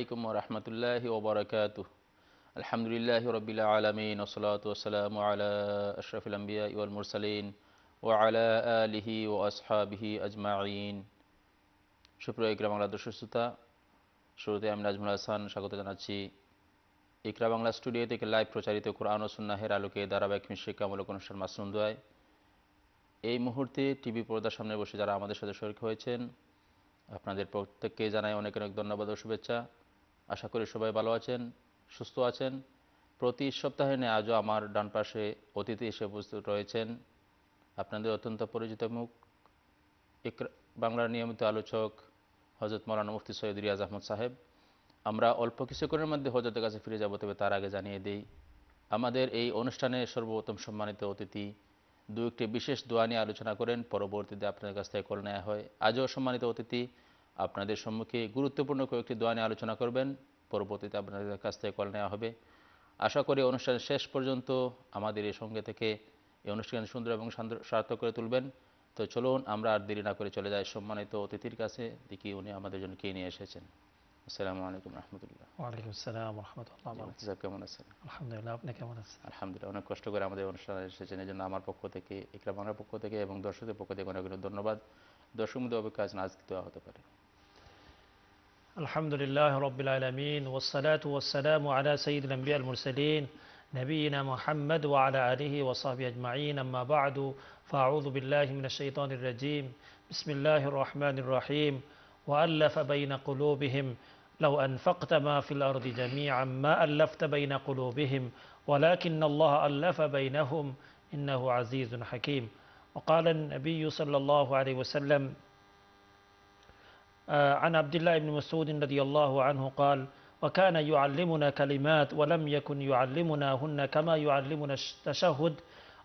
আলাইকুম রহমতুল্লাহ ওবরাকাত আলহামদুলিল্লাহ রবিল আলমিন ওসলাত ওসালাম আলা আশরফুলাম্বিয়া ইউল মুরসালিন ও আলা আলিহি ও আসহাবিহি আজমাইন। সুপ্রিয় ইকরা বাংলা দর্শকতা শুরুতে আমি নাজমুল হাসান স্বাগত জানাচ্ছি। ইকরা বাংলা স্টুডিও থেকে লাইভ প্রচারিত কোরআন ও সুন্নাহের আলোকে ধারাবাহিক শিক্ষামূলক অনুষ্ঠান মাসরুম দোয়ায়। এই মুহূর্তে টিভি পর্দার সামনে বসে যারা আমাদের সাথে শরিক হয়েছেন, আপনাদের প্রত্যেককে জানাই অনেক অনেক ধন্যবাদ ও শুভেচ্ছা। আশা করি সবাই ভালো আছেন, সুস্থ আছেন। প্রতি সপ্তাহে নিয়ে আজও আমার ডান পাশে অতিথি এসে উপস্থিত রয়েছেন। আপনাদের অত্যন্ত পরিচিত মুখ। বাংলার নিয়মিত আলোচক হজরত মৌলানা মুফতি সৈয়দ রিয়াজ আহমদ সাহেব। আমরা অল্প কিছুক্ষণের মধ্যে হজরতের কাছে ফিরে যাব, তবে তার আগে জানিয়ে দিই, আমাদের এই অনুষ্ঠানে সর্বপ্রথম সম্মানিত অতিথি দু একটি বিশেষ দোয়া নিয়ে আলোচনা করেন। পরবর্তীতে আপনাদের কাছ থেকে কল নেওয়া হয়। আজও সম্মানিত অতিথি আপনাদের সম্মুখে গুরুত্বপূর্ণ কয়েকটি দোয়া নিয়ে আলোচনা করবেন। পরবর্তীতে আপনাদের কাছ থেকে কল নেওয়া হবে। আশা করি অনুষ্ঠানের শেষ পর্যন্ত আমাদের এই সঙ্গে থেকে এই অনুষ্ঠান সুন্দর এবং সার্থক করে তুলবেন। তো চলুন আমরা আর দেরি না করে চলে যাই। সম্মানিত অতিথির কাছে দেখি উনি আমাদের জন্য কে নিয়ে এসেছেন। আসসালামু আলাইকুম রহমতুল্লাহ। ওয়ালাইকুম আসসালাম রহমতুল্লাহ। কেমন আছেন? আলহামদুলিল্লাহ আপনি কেমন আছেন? আলহামদুলিল্লাহ অনেক কষ্ট করে আমাদের অনুষ্ঠানে এসেছেন। এই জন্য আমার পক্ষ থেকে ইকরাম বাংলার পক্ষ থেকে এবং দর্শকদের পক্ষ থেকে অনেক অনেক ধন্যবাদ। দর্শক মধ্যে অপেক্ষা আজকে দেওয়া হতে পারে। الحمد لله رب العالمين والصلاة والسلام على سيد الأنبياء المرسلين نبينا محمد وعلى آله وصحبه أجمعين. أما بعد فأعوذ بالله من الشيطان الرجيم. بسم الله الرحمن الرحيم. وألف بين قلوبهم لو أنفقت ما في الأرض جميعا ما ألفت بين قلوبهم ولكن الله ألف بينهم إنه عزيز حكيم. وقال النبي صلى الله عليه وسلم عن عبد الله بن مسعود رضي الله عنه قال وكان يعلمنا كلمات ولم يكن يعلمنا هن كما يعلمنا التشهد.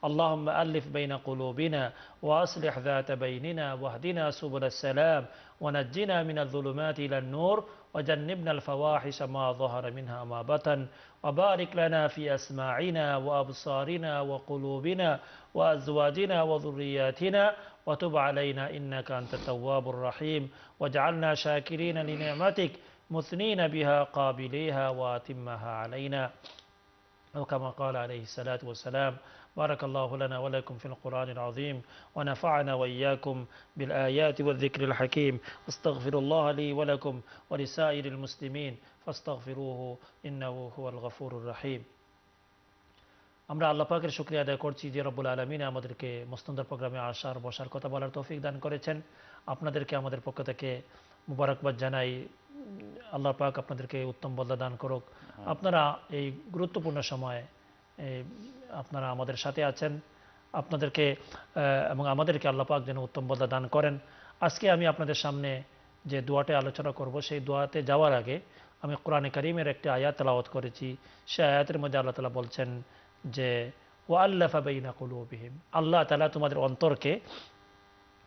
اللهم ألف بين قلوبنا وأصلح ذات بيننا واهدنا سبل السلام ونجنا من الظلمات إلى النور وجنبنا الفواحش ما ظهر منها ما بطن. وبارك لنا في أسماعنا وأبصارنا وقلوبنا وأزواجنا وذرياتنا وتب علينا إنك أنت التواب الرحيم. واجعلنا شاكرين لنعمتك مثنين بها قابليها وأتمها علينا. وكما قال عليه الصلاة والسلام بارك الله لنا ولكم في القرآن العظيم ونفعنا وإياكم بالآيات والذكر الحكيم. استغفر الله لي ولكم ولسائر المسلمين فاستغفروه إنه هو الغفور الرحيم. আমরা আল্লাহ পাকের শুক্রিয়া আদায় করছি যে রব্বুল আলমিন আমাদেরকে মস্তন্দর প্রোগ্রামে আসার বসার কথা বলার তৌফিক দান করেছেন। আপনাদেরকে আমাদের পক্ষ থেকে মুবারকবাদ জানাই। আল্লাহ পাক আপনাদেরকে উত্তম বদলা দান করুক। আপনারা এই গুরুত্বপূর্ণ সময়ে আপনারা আমাদের সাথে আছেন। আপনাদেরকে এবং আমাদেরকে আল্লাহ পাক যেন উত্তম বদলা দান করেন। আজকে আমি আপনাদের সামনে যে দোয়াটে আলোচনা করব সেই দোয়াতে যাওয়ার আগে আমি কোরআনে করিমের একটি আয়াত তেলাওয়াত করেছি। সে আয়াতের মধ্যে আল্লাহ তালা বলছেন যে ও আল্লাহ ফাবাইনা কুলুবিহিম। আল্লাহ তালা তোমাদের অন্তরকে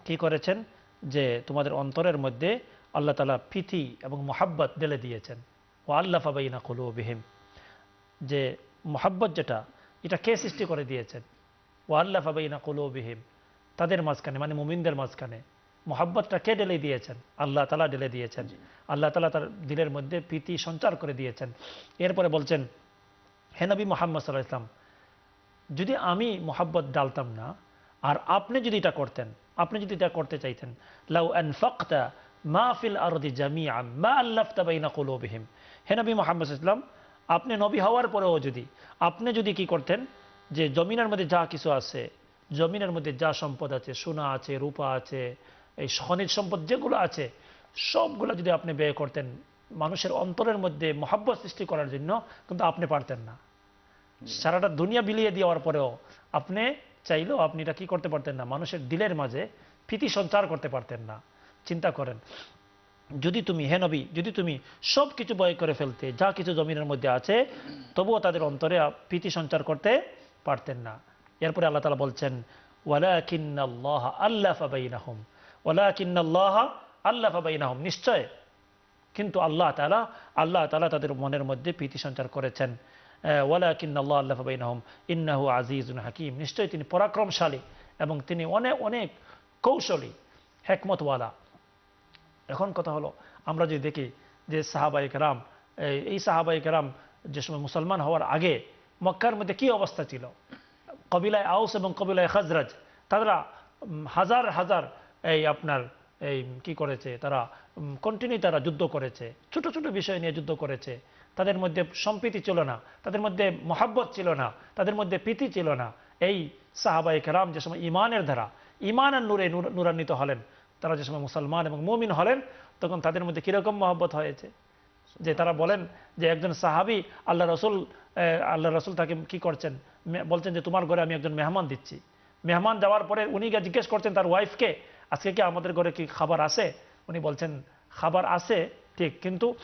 কি করেছেন? যে, তোমাদের অন্তরের মধ্যে আল্লাহ তালা ফিথি এবং মোহাব্বত ঢেলে দিয়েছেন। ও আল্লাহ ফাবাইনা কুলুবিহিম। যে, মোহাব্বত যেটা, এটা কে সৃষ্টি করে দিয়েছেন? ও আল্লাহ ফাবাইনা কুলুবিহিম। তাদের মাঝখানে মানে মুমিনদের মাঝখানে, মোহাব্বতটা কে ঢেলে দিয়েছেন? আল্লাহ তালা ঢেলে দিয়েছেন। আল্লাহ তালা তার দিলের মধ্যে প্রীতি সঞ্চার করে দিয়েছেন। এরপরে বলছেন, হে নবী মোহাম্মদ সাল্লাহ ইসলাম যদি আমি মোহাব্বত ডালতাম না, আর আপনি যদি এটা করতেন, আপনি যদি এটা করতে চাইতেন, লাউ অ্যান ফক্তা মা ফিল আরদি জামিয়া মা আল্লাফতা বাইনা কুলুবিহিম। হে নবী মোহাম্মদ ইসলাম আপনি নবী হওয়ার পরেও যদি, আপনি যদি কি করতেন, যে জমিনের মধ্যে যা কিছু আছে, জমিনের মধ্যে যা সম্পদ আছে, সোনা আছে, রূপা আছে, এই খনিজ সম্পদ যেগুলো আছে, সবগুলো যদি আপনি ব্যয় করতেন, মানুষের অন্তরের মধ্যে মহাব্বত সৃষ্টি করার জন্য কিন্তু আপনি পারতেন না। সারাটা দুনিয়া বিলিয়ে দেওয়ার পরেও আপনি চাইলেও আপনি এটা কি করতে পারতেন না? মানুষের দিলের মাঝে ফিতি সঞ্চার করতে পারতেন না। চিন্তা করেন, যদি তুমি, হে নবী, যদি তুমি সব কিছু বয় করে ফেলতে, যা কিছু জমিনের মধ্যে আছে, তবুও তাদের অন্তরে প্রীতি সঞ্চার করতে পারতেন না। এরপরে আল্লাহ তালা বলছেন ওয়ালা কিন্নাল্লাহ আল্লাহ ফাবাইনাহম ওয়ালা কিন্নাল্লাহ আল্লাহ ফাবাইনাহম নিশ্চয়। কিন্তু আল্লাহ তালা আল্লাহ তালা তাদের মনের মধ্যে প্রীতি সঞ্চার করেছেন। আল্লাহ ইন্নাহু আজিজুন হাকিম। নিশ্চয়ই তিনি পরাক্রমশালী এবং তিনি অনেক অনেক কৌশলী, হেকমতওয়ালা। এখন কথা হলো, আমরা যদি দেখি যে সাহাবাইক রাম এই- এই সাহাবাই কেরাম যে সময় মুসলমান হওয়ার আগে মক্কার মধ্যে কি অবস্থা ছিল? কবিলায় আউস এবং কবিলায় খাজরাজ, তারা হাজার হাজার, এই আপনার, এই, কি করেছে, তারা কন্টিনিউ তারা যুদ্ধ করেছে, ছোট ছোট বিষয় নিয়ে যুদ্ধ করেছে। তাদের মধ্যে সম্প্রীতি ছিল না, তাদের মধ্যে মহাব্বত ছিল না, তাদের মধ্যে প্রীতি ছিল না। এই সাহাবাই কেরাম যে সময় ইমানের ধারা ইমানের নূরে নূর- নূরান্বিত হলেন, তারা যে সময় মুসলমান এবং মমিন হলেন, তখন তাদের মধ্যে কীরকম মহব্বত হয়েছে? যে তারা বলেন যে একজন সাহাবি আল্লাহ রসুল আল্লাহ রসুল তাকে কি করছেন? বলছেন যে তোমার ঘরে আমি একজন মেহমান দিচ্ছি। মেহমান যাওয়ার পরে উনি গিয়ে জিজ্ঞেস করছেন তার ওয়াইফকে আজকে কি আমাদের ঘরে কি খাবার আছে? উনি বলছেন, খাবার আছে, ঠিক, কিন্তু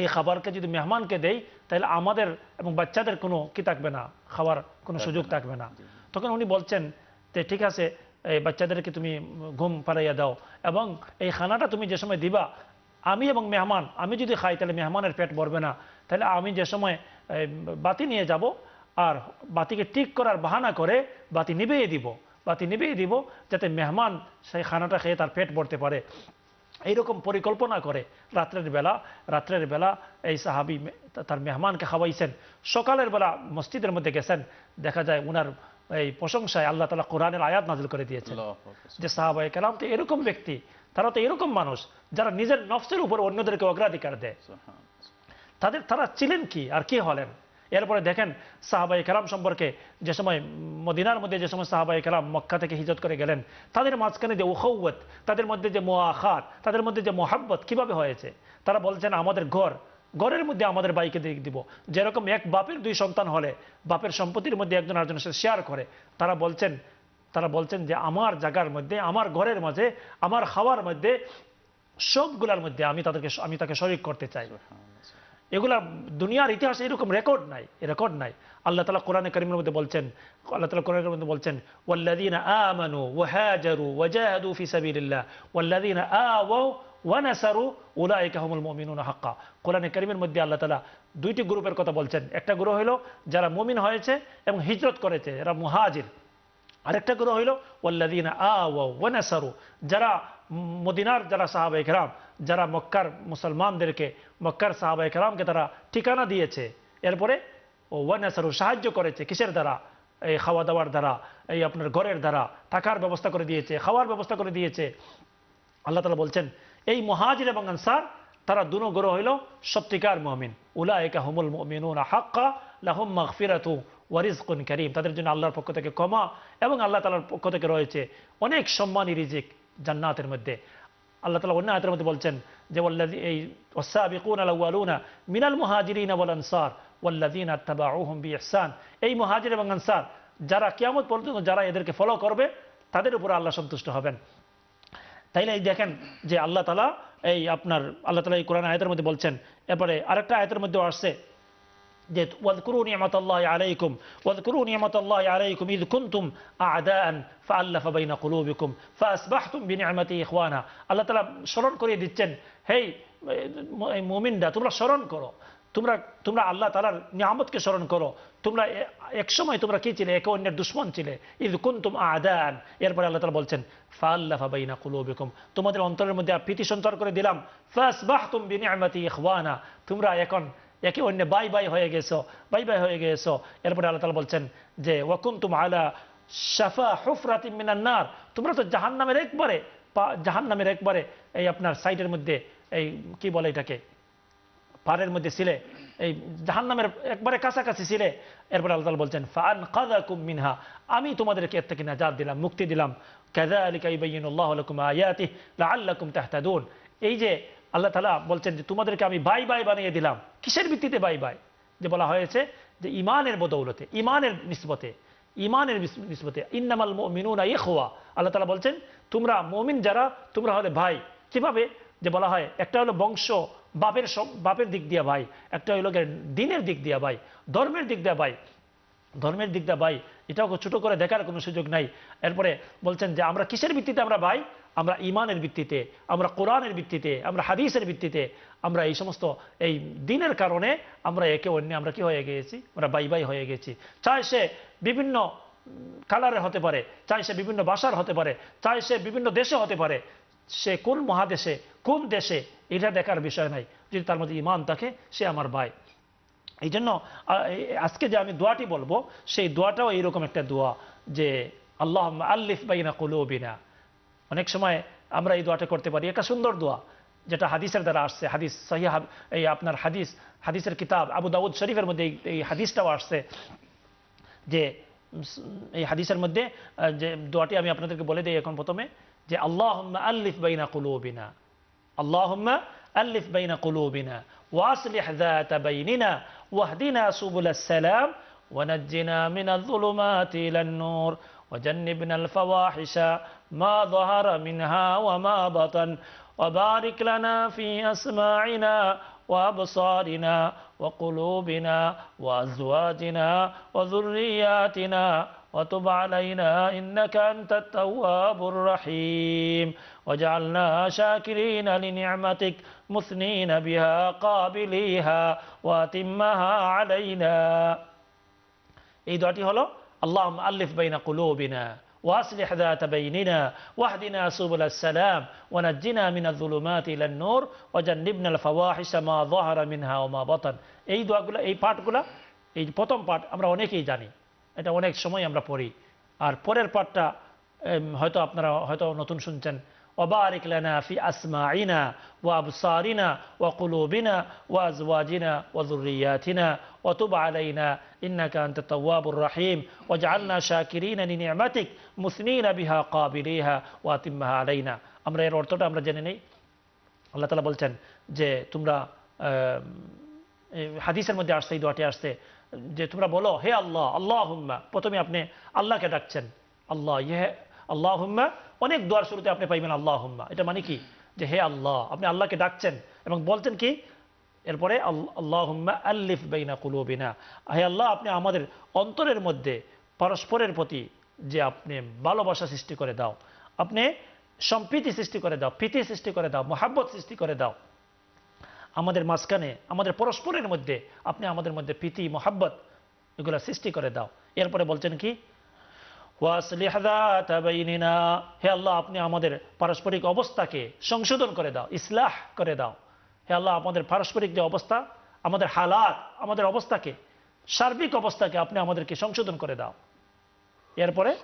এই খাবারকে যদি মেহমানকে দেই তাহলে আমাদের এবং বাচ্চাদের কোনো কি থাকবে না? খাওয়ার কোনো সুযোগ থাকবে না। তখন উনি বলছেন যে ঠিক আছে এই বাচ্চাদেরকে তুমি ঘুম পাড়াইয়া দাও এবং এই খানাটা তুমি যে সময় দিবা আমি এবং মেহমান আমি যদি খাই তাহলে মেহমানের পেট ভরবে না। তাহলে আমি যে সময় বাতি নিয়ে যাব আর বাতিকে ঠিক করার বাহানা করে বাতি নিভিয়ে দিব। বাতি নিভিয়ে দিব যাতে মেহমান সেই খানাটা খেয়ে তার পেট ভরতে পারে। এইরকম পরিকল্পনা করে। রাত্রের বেলা রাত্রের বেলা এই সাহাবি তার মেহমানকে খাওয়াইছেন। সকালের বেলা মসজিদের মধ্যে গেছেন। দেখা যায় উনার এই প্রশংসায় আল্লাহ তালা কোরআনের আয়াত নাজিল করে দিয়েছেন। আকবার। যে সাহাবাই কালাম তো এরকম ব্যক্তি তারা তো এরকম মানুষ যারা নিজের নফসের উপর অন্যদেরকে অগ্রাধিকার দেয়। তাদের তারা ছিলেন কি আর কি হলেন? এরপরে দেখেন সাহাবাই কালাম সম্পর্কে যে সময় মদিনার মধ্যে যে সময় সাহাবাই কালাম মক্কা থেকে হিজত করে গেলেন, তাদের মাঝখানে যে উখৌত তাদের মধ্যে যে মোয়াখাত তাদের মধ্যে যে মোহাব্বত কীভাবে হয়েছে? তারা বলছেন, আমাদের ঘর, ঘরের মধ্যে আমাদের বাইকে দিয়ে দিব। যেরকম এক বাপের দুই সন্তান হলে বাপের সম্পত্তির মধ্যে একজন আরেকজনের সাথে শেয়ার করে। তারা বলছেন তারা বলছেন যে, আমার জায়গার মধ্যে, আমার ঘরের মাঝে, আমার খাওয়ার মধ্যে, সবগুলার মধ্যে আমি তাদেরকে, আমি তাকে শরিক করতে চাই। এগুলা দুনিয়ার ইতিহাসে এরকম রেকর্ড নাই রেকর্ড নাই। আল্লাহ তালা কোরআনে করিমের মধ্যে বলছেন, আল্লাহ তালা কোরআনের মধ্যে বলছেন, ওয়াল্লাযীনা আমানু ওয়াহাজারু ওয়াজাহাদু ফি সাবিলিল্লাহ, ওয়াল্লাযীনা আওয়াউ ওয়ানাসারু উলাইকা হুমুল মুমিনুনা হাক্কা। কোরআনে করিমের মধ্যে আল্লাহ তালা দুইটি গ্রুপের কথা বলছেন। একটা গ্রুপ হলো, যারা মুমিন হয়েছে এবং হিজরত করেছে, এরা মুহাজির। আরেকটা গ্রহ হইল ওয়াল্লাদিনা আওয়াও ওয়ানাসারু যারা মদিনার যারা সাহাবাই কেরাম, যারা মক্কার মুসলমানদেরকে, মক্কার সাহাবাই কেরামকে তারা ঠিকানা দিয়েছে। এরপরে ও ওয়ানাসারু সাহায্য করেছে কিসের দ্বারা? এই খাওয়া দাওয়ার দ্বারা, এই আপনার ঘরের দ্বারা থাকার ব্যবস্থা করে দিয়েছে, খাওয়ার ব্যবস্থা করে দিয়েছে। আল্লাহ তালা বলছেন, এই মহাজির এবং আনসার, তারা দুনো গ্রহ হইল সত্যিকার মমিন। উলায়কা হুমুল মুমিনুনা হাক্কা, লাহুম মাগফিরাতু ওয়ারিজকুন করিম, তাদের জন্য আল্লাহর পক্ষ থেকে ক্ষমা এবং আল্লাহ তালার পক্ষ থেকে রয়েছে অনেক সম্মানী রিজিক জান্নাতের মধ্যে। আল্লাহ তালা অন্য আয়তের মধ্যে বলছেন যে এই আলাউয়ালুনা মিনাল মুহাজিরিন ওয়াল আনসার, ওয়াল্লাযীনা তাবাউহুম বিইহসান। এই মুহাজির এবং আনসার যারা কিয়ামত পর্যন্ত যারা এদেরকে ফলো করবে, তাদের উপর আল্লাহ সন্তুষ্ট হবেন। তাইলে এই দেখেন যে আল্লাহ তালা এই আপনার, আল্লাহ তালা এই কোরআন আয়তের মধ্যে বলছেন, এরপরে আরেকটা আয়তের মধ্যেও আসছে যে ওয়াদকুরু নিয়ামতাল্লাহ আলাইকুম ওয়াদকুরু নিয়ামতাল্লাহ আলাইকুম ইদ কুনতুম আদাআন ফাআল্লাফা বাইনা কুলুবিকুম ফাসবাহতুম বিনিআমাতি ইখওয়ানা আল্লাহ তাআলা স্মরণ করিয়ে দিচ্ছেন হেই এই মুমিনরা তোমরা স্মরণ করো তোমরা তোমরা আল্লাহ তালার নিয়ামতকে স্মরণ করো তোমরা এ- একসময় তোমরা কি ছিলে একে অন্যের দুশ্মন ছিলে ইদ কুনতুম আদান এরপরে আল্লাহ তালা বলছেন ফাল্লাফা বাইনা কুলুবিকুম তোমাদের অন্তরের মধ্যে প্রীতি সঞ্চার করে দিলাম ফাসবাহতুম বিনিআমাতি ইখওয়ানা তোমরা এখন একে অন্য বাই বাই হয়ে গেছো, বাই বাই হয়ে গেছো। এরপরে আল্লাহ তালা বলছেন যে, ওয়াকুন্তুম আলা শাফা হুফরাতিম মিনান নার। তোমরা তো জাহান্নামের একবারে পা- জাহান্নামের একবারে এই আপনার সাইডের মধ্যে এই কি বলে এটাকে? পাড়ের মধ্যে ছিলে এই জাহান্নামের একবারে কাছাকাছি ছিলে এরপর আল্লাহ বলছেন ফান কাদাকুম মিনহা। আমি তোমাদেরকে এর থেকে নাজাত দিলাম, মুক্তি দিলাম। কাযালিকা ইউবাইয়িনুল্লাহু লাকুম আয়াতিহি লাআল্লাকুম তাহতাদুন। এই যে আল্লাহ তালা বলছেন যে, তোমাদেরকে আমি বাই বাই বানিয়ে দিলাম। কিসের ভিত্তিতে বাই বাই? যে বলা হয়েছে যে ইমানের বদৌলতে ইমানের নিসবতে ইমানের নিস- নিসবতে, ইন্নামাল মুমিনুনা ইখওয়া। আল্লাহ তাআলা বলছেন, তোমরা মুমিন যারা, তোমরা হলে ভাই। কীভাবে? যে বলা হয়, একটা হলো বংশ, বাপের বাপের দিক দিয়া ভাই, একটা হলো দিনের দিক দিয়া ভাই, ধর্মের দিক দিয়া ভাই, ধর্মের দিক দিয়া ভাই, এটাও ছোট করে দেখার কোনো সুযোগ নাই। এরপরে বলছেন যে, আমরা কিসের ভিত্তিতে আমরা ভাই? আমরা ইমানের ভিত্তিতে, আমরা কোরআনের ভিত্তিতে, আমরা হাদিসের ভিত্তিতে, আমরা এই সমস্ত এই দিনের কারণে আমরা একে অন্য, আমরা কি হয়ে গিয়েছি? আমরা বাই বাই হয়ে গেছি চাই সে বিভিন্ন কালারের হতে পারে চাই সে বিভিন্ন ভাষার হতে পারে চাই সে বিভিন্ন দেশে হতে পারে। সে কোন মহাদেশে, কোন দেশে, এটা দেখার বিষয় নাই। যদি তার মধ্যে ইমান থাকে, সে আমার ভাই। এই জন্য আজকে যে আমি দোয়াটি বলব, সেই দোয়াটাও এইরকম একটা দোয়া যে আল্লাহ আল্লিফ বাইনা কুলুবিনা। অনেক সময় আমরা এই দোয়াটা করতে পারি একটা সুন্দর দোয়া যেটা হাদিসের দ্বারা আসছে হাদিস সহি হাব- এই আপনার হাদিস হাদিসের কিতাব আবু দাউদ শরীফের মধ্যে এই- এই হাদিসটাও আসছে যে উম, এই হাদিসের মধ্যে আহ, যে দোয়াটি আমি আপনাদেরকে বলে দিই এখন প্রথমে যে আল্লাহ আল্লিফ বাইনা কুলুবিনা اللهم ألف بين قلوبنا وأصلح ذات بيننا واهدنا سبل السلام ونجنا من الظلمات إلى النور وجنبنا الفواحش ما ظهر منها وما بطن وبارك لنا في أسماعنا وأبصارنا وقلوبنا وأزواجنا وذرياتنا وتب علينا إنك أنت التواب الرحيم وجعلنا شاكرين لنعمتك مثنين بها قابليها وأتمها علينا এই দোয়াটি হলো আল্লাহ আল্লিফ বাইনা কুলুবিনা واصلح ذات بيننا واهدنا سبل السلام ونجنا من الظلمات الى النور وجنبنا الفواحش ما ظهر منها وما بطن এই দোয়াগুলো এই পাঠগুলো এই প্রথম পাঠ আমরা অনেকেই জানি এটা অনেক সময় আমরা পড়ি আর পরের পাঠটা এম, হয়তো আপনারা হয়তো নতুন শুনছেন وبارك لنا في أسماعنا وأبصارنا وقلوبنا وأزواجنا وذرياتنا وتب علينا إنك أنت التواب الرحيم واجعلنا شاكرين لنعمتك مثنين بها قابليها وأتمها علينا আমরা এর অর্থটা আমরা জেনে নেই আল্লাহ তালা বলছেন যে তোমরা আহ, এই হাদিসের মধ্যে আসছে এই দোয়াটি আসছে যে তোমরা বলো হে আল্লাহ আল্লাহ হুম্মা প্রথমে আপনি আল্লাহকে ডাকছেন আল্লাহ ইয়ে আল্লাহ হুম্মা অনেক দোয়ার শুরুতে আপনি পাইবেন আল্লাহ হুম্মা এটা মানে কি? যে হে আল্লাহ, আপনি আল্লাহকে ডাকছেন এবং বলছেন কি? এরপরে আল্লাহ হুম্মা আল্লিফ বেইনা কুলুবিনা। হে আল্লাহ, আপনি আমাদের অন্তরের মধ্যে পরস্পরের প্রতি যে আপনি ভালোবাসা সৃষ্টি করে দাও, আপনি সম্প্রীতি সৃষ্টি করে দাও, প্রীতি সৃষ্টি করে দাও, মোহাব্বত সৃষ্টি করে দাও, আমাদের মাঝখানে, আমাদের পরস্পরের মধ্যে আপনি আমাদের মধ্যে প্রীতি, মোহাব্বত এগুলো সৃষ্টি করে দাও। এরপরে বলছেন কি? হে আল্লাহ, আপনি আমাদের পারস্পরিক অবস্থাকে সংশোধন করে দাও, ইসলাহ করে দাও। হে আল্লাহ, আমাদের পারস্পরিক যে অবস্থা, আমাদের হালাত, আমাদের অবস্থাকে, সার্বিক অবস্থাকে আপনি আমাদেরকে সংশোধন করে দাও। এরপরে,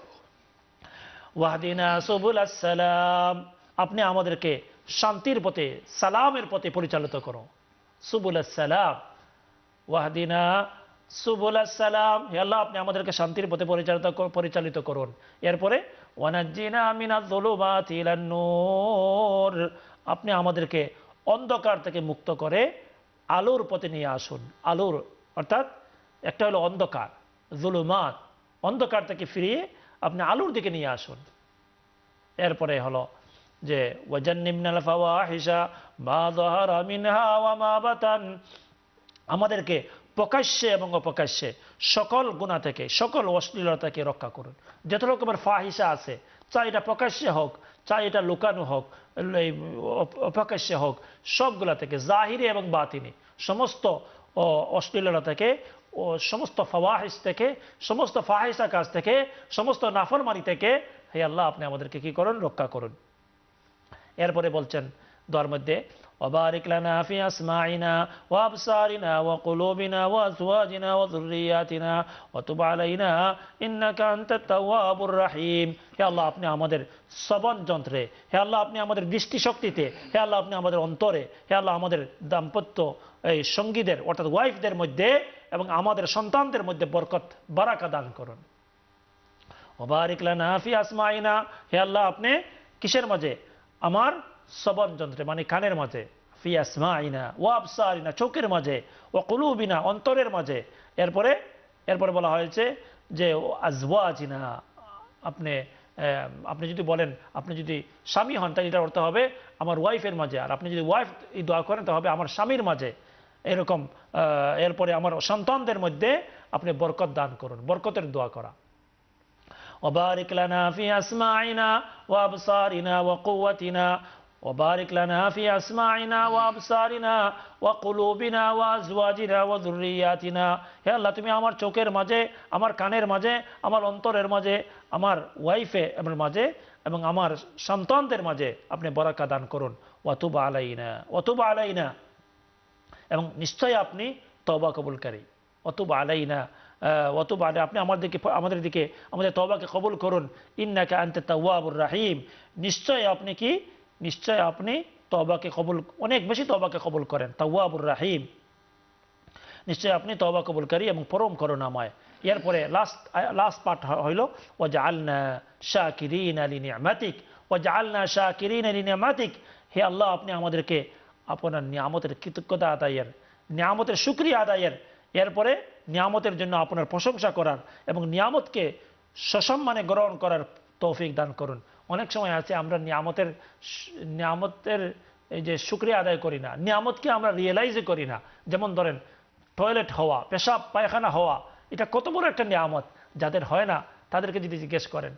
ওয়াহদিনা সবুল আসসালাম, আপনি আমাদেরকে শান্তির পথে, সালামের পথে পরিচালিত করো। সুবুল আসসালাম, ওয়াহদিনা সুবুল আসসালাম, হে আল্লাহ, আপনি আমাদেরকে শান্তির পথে পরিচালিত পরিচালিত করুন। এরপরে নূর, আপনি আমাদেরকে অন্ধকার থেকে মুক্ত করে আলোর পথে নিয়ে আসুন। আলোর, অর্থাৎ একটা হলো অন্ধকার, জুলুমাত, অন্ধকার থেকে ফিরিয়ে আপনি আলোর দিকে নিয়ে আসুন। এরপরে হলো যে ওয়াজান্নিবনাল ফাওয়াহিশা, মা যাহারা মিনহা আমাদেরকে প্রকাশ্যে এবং অপ্রকাশ্যে সকল গুণা থেকে, সকল অশ্লীলতাকে রক্ষা করুন। যত রকমের ফাহিসা আছে, চাই এটা প্রকাশ্যে হোক, চাই এটা লুকানো হোক অপ্রকাশ্যে হোক, সবগুলা থেকে, জাহিরে এবং বাতিনি, সমস্ত অশ্লীলতা থেকে, ও, সমস্ত ফাওয়াহিস থেকে, সমস্ত ফাহিসা কাজ থেকে, সমস্ত নাফরমানি থেকে, হে আল্লাহ, আপনি আমাদেরকে কি করুন? রক্ষা করুন। এরপরে বলছেন দোয়ার মধ্যে وبارك لنا في أسماعنا وأبصارنا وقلوبنا وأزواجنا وذرياتنا وتب علينا إنك أنت التواب الرحيم হে আল্লাহ আপনি আমাদের শ্রবণ যন্ত্রে হে আল্লাহ আপনি আমাদের দৃষ্টিশক্তিতে হে আল্লাহ আপনি আমাদের অন্তরে হে আল্লাহ আমাদের দাম্পত্য এই সঙ্গীদের অর্থাৎ ওয়াইফদের মধ্যে এবং আমাদের সন্তানদের মধ্যে বরকত বারাকা দান করুন ওবারিক লানা ফি আসমাইনা হে আল্লাহ আপনি কিসের মাঝে আমার শ্রবণ যন্ত্রে মানে কানের মাঝে ফি আসমাইনা ও আবসারিনা চোখের মাঝে ও কুলুবিনা অন্তরের মাঝে এরপরে এরপরে বলা হয়েছে যে ও আজওয়াজিনা আপনি আহ, আপনি যদি বলেন আপনি যদি স্বামী হন তাহলে এটার অর্থ হবে আমার ওয়াইফের মাঝে আর আপনি যদি ওয়াইফ এই দোয়া করেন তাহলে হবে আমার স্বামীর মাঝে এরকম আহ, এরপরে আমার সন্তানদের মধ্যে আপনি বরকত দান করুন বরকতের দোয়া করা وبارك لنا في أسماعنا وأبصارنا وقوتنا وبارك لنا في أسماعنا وأبصارنا وقلوبنا وأزواجنا وذرياتنا হে আল্লাহ তুমি আমার চোখের মাঝে আমার কানের মাঝে আমার অন্তরের মাঝে আমার ওয়াইফে এর মাঝে এবং আমার সন্তানদের মাঝে আপনি বরাকা দান করুন ওয়াতুবা আলাইনা ওয়াতুবা আলাইনা এবং নিশ্চয়ই আপনি তবা কবুলকারী অতুব আলাইনা আহ, অতুব আলাই আপনি আমাদেরকে আমাদের দিকে আমাদের তবাকে কবুল করুন ইন্নাকা আনতে তাওয়াবুর রাহিম নিশ্চয় আপনি কি নিশ্চয় আপনি তবাকে কবুল, অনেক বেশি তবাকে কবুল করেন। তাওয়াবুর রাহিম। নিশ্চয় আপনি তবা কবুলকারী এবং পরম করুণাময়। এরপরে লাস্ট লাস্ট পার্ট হইল ও জালনা শাকিরিন আলী নিয়ামাতিক ও জালনা শাকিরিন আলী নিয়ামাতিক হে আল্লাহ, আপনি আমাদেরকে আপনার নিয়ামতের কৃতজ্ঞতা আদায়ের, নিয়ামতের সুক্রিয়া আদায়ের। এরপরে নিয়ামতের জন্য আপনার প্রশংসা করার এবং নিয়ামতকে সসম্মানে গ্রহণ করার তৌফিক দান করুন। অনেক সময় আছে আমরা নিয়ামতের নিয়ামতের এই যে শুক্রিয়া আদায় করি না। নিয়ামতকে আমরা রিয়েলাইজই করি না। যেমন ধরেন টয়লেট হওয়া, পেশাব, পায়খানা হওয়া, এটা কত বড় একটা নিয়ামত যাদের হয় না, তাদেরকে যদি জিজ্ঞেস করেন।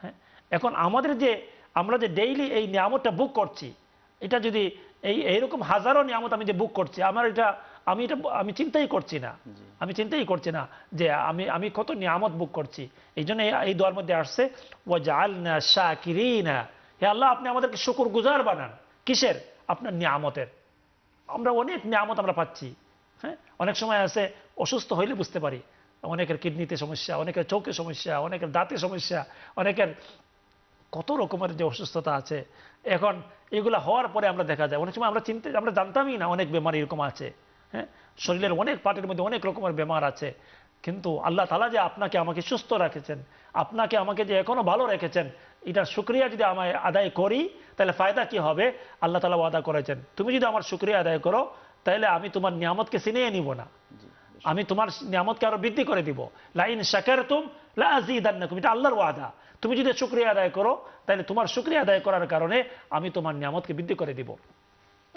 হ্যাঁ? এখন আমাদের যে, আমরা যে ডেইলি এই নিয়ামতটা বুক করছি, এটা যদি এই, এইরকম হাজারো নিয়ামত আমি যে বুক করছি, আমার এটা আমি এটা আমি চিন্তাই করছি না। আমি চিন্তাই করছি না যে আমি আমি কত নিয়ামত বুক করছি। এই জন্য এই- দোয়ার মধ্যে আসছে ও জাল না শাকিরিনা হে আল্লাহ আপনি আমাদেরকে শুকুর গুজার বানান। কিসের? আপনার নিয়ামতের। আমরা অনেক নিয়ামত আমরা পাচ্ছি। হ্যাঁ? অনেক সময় আছে অসুস্থ হইলে বুঝতে পারি। অনেকের কিডনিতে সমস্যা অনেকের চোখে সমস্যা অনেকের দাঁতে সমস্যা অনেকের কত রকমের যে অসুস্থতা আছে। এখন এগুলো হওয়ার পরে আমরা দেখা যায় অনেক সময় আমরা চিনতে আমরা জানতামই না অনেক বেমার এরকম আছে। হ্যাঁ? শরীরের অনেক পার্টের মধ্যে অনেক রকমের বেমার আছে। কিন্তু আল্লাহ তালা যে আপনাকে আমাকে সুস্থ রাখেছেন আপনাকে আমাকে যে এখনও ভালো রেখেছেন এটার শুক্রিয়া যদি আমায় আদায় করি তাহলে ফায়দা কি হবে? আল্লাহ তালা ওয়াদা করেছেন। তুমি যদি আমার শুক্রিয়া আদায় করো তাহলে আমি তোমার নিয়ামতকে চিনিয়ে নিব না। আমি তোমার নিয়ামতকে আরও বৃদ্ধি করে দিব। লাইন শাকার তুম লাজিদান্নাকুম এটা আল্লাহর ওয়াদা। তুমি যদি শুক্রিয়া আদায় করো তাহলে তোমার শুক্রিয়া আদায় করার কারণে আমি তোমার নিয়ামতকে বৃদ্ধি করে দিব।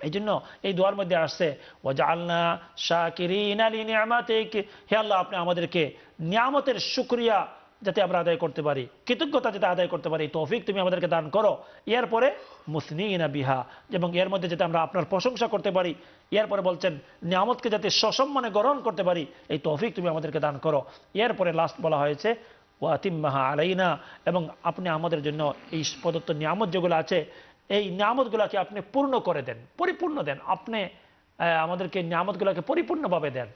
এই জন্য এই দোয়ার মধ্যে আসছে, ওয়াজআলনা শাকিরিন আলি নিয়ামাতিক হে আল্লাহ, আপনি আমাদেরকে নিয়ামতের শুক্রিয়া যাতে আমরা আদায় করতে পারি, কৃতজ্ঞতা যাতে আদায় করতে পারি তৌফিক তুমি আমাদেরকে দান করো। এরপরে, মুসনিনা বিহা। এবং এর মধ্যে যাতে আমরা আপনার প্রশংসা করতে পারি, এরপরে বলছেন, নিয়ামতকে যাতে সসম্মানে গ্রহণ করতে পারি, এই তৌফিক তুমি আমাদেরকে দান করো। এরপরে লাস্ট বলা হয়েছে ওয়াতিম্মাহা আলাইনা। এবং আপনি আমাদের জন্য এই প্রদত্ত নিয়ামত যেগুলো আছে এই নিয়ামতগুলোকে আপনি পূর্ণ করে দেন পরিপূর্ণ দেন আপনি আহ, আমাদেরকে নিয়ামতগুলোকে পরিপূর্ণভাবে দেন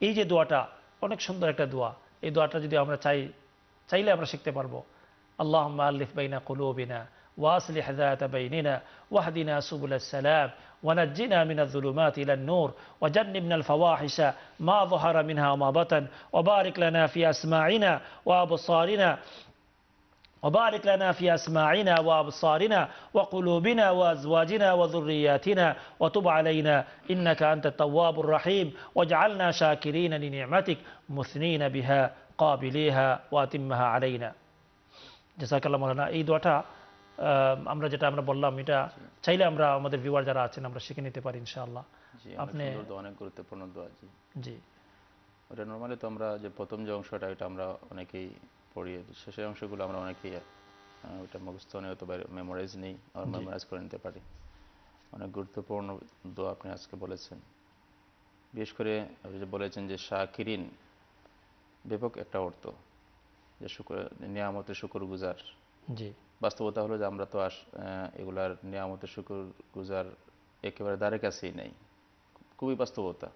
এই যে দোয়াটা অনেক সুন্দর একটা দোয়া এই দোয়াটা যদি আমরা চাই চাইলে আমরা শিখতে পারবো আল্লাহ আল্লিফ বাইনা কুলুবিনা واصلح ذات بيننا واهدنا سبل السلام ونجنا من الظلمات الى النور وجنبنا الفواحش ما ظهر منها وما بطن وبارك لنا في اسماعنا وابصارنا وبارك لنا في أسماعنا وأبصارنا وقلوبنا وأزواجنا وذرياتنا وتب علينا إنك أنت التواب الرحيم واجعلنا شاكرين لنعمتك مثنين بها قابليها وأتمها علينا جزاك الله مولانا এই দোয়াটা আহ, আমরা যেটা আমরা বললাম এটা চাইলে আমরা আমাদের ভিউয়ার যারা আছেন আমরা শিখে নিতে পারি ইনশাআল্লাহ জি অনেক আপনি- সুন্দর দোয়া, অনেক গুরুত্বপূর্ণ দোয়া জি জি ওটা নর্মালি তো আমরা যে প্রথম যে অংশটা এটা আমরা অনেকেই পড়ি শেষের অংশগুলো আমরা অনেকেই ওটা মুখস্থ নেই অথবা মেমোরাইজ নেই আর মেমোরাইজ করে নিতে পারি। অনেক গুরুত্বপূর্ণ দোয়া আপনি আজকে বলেছেন। বিশেষ করে আপনি যে বলেছেন যে শাকিরিন ব্যাপক একটা অর্থ যে শুকর নিয়ামতের শুকর গুজার জি। বাস্তবতা হলো যে আমরা তো আস এগুলার নিয়ামতের শুকর গুজার একেবারে দ্বারে কাছেই নেই। খুবই বাস্তবতা।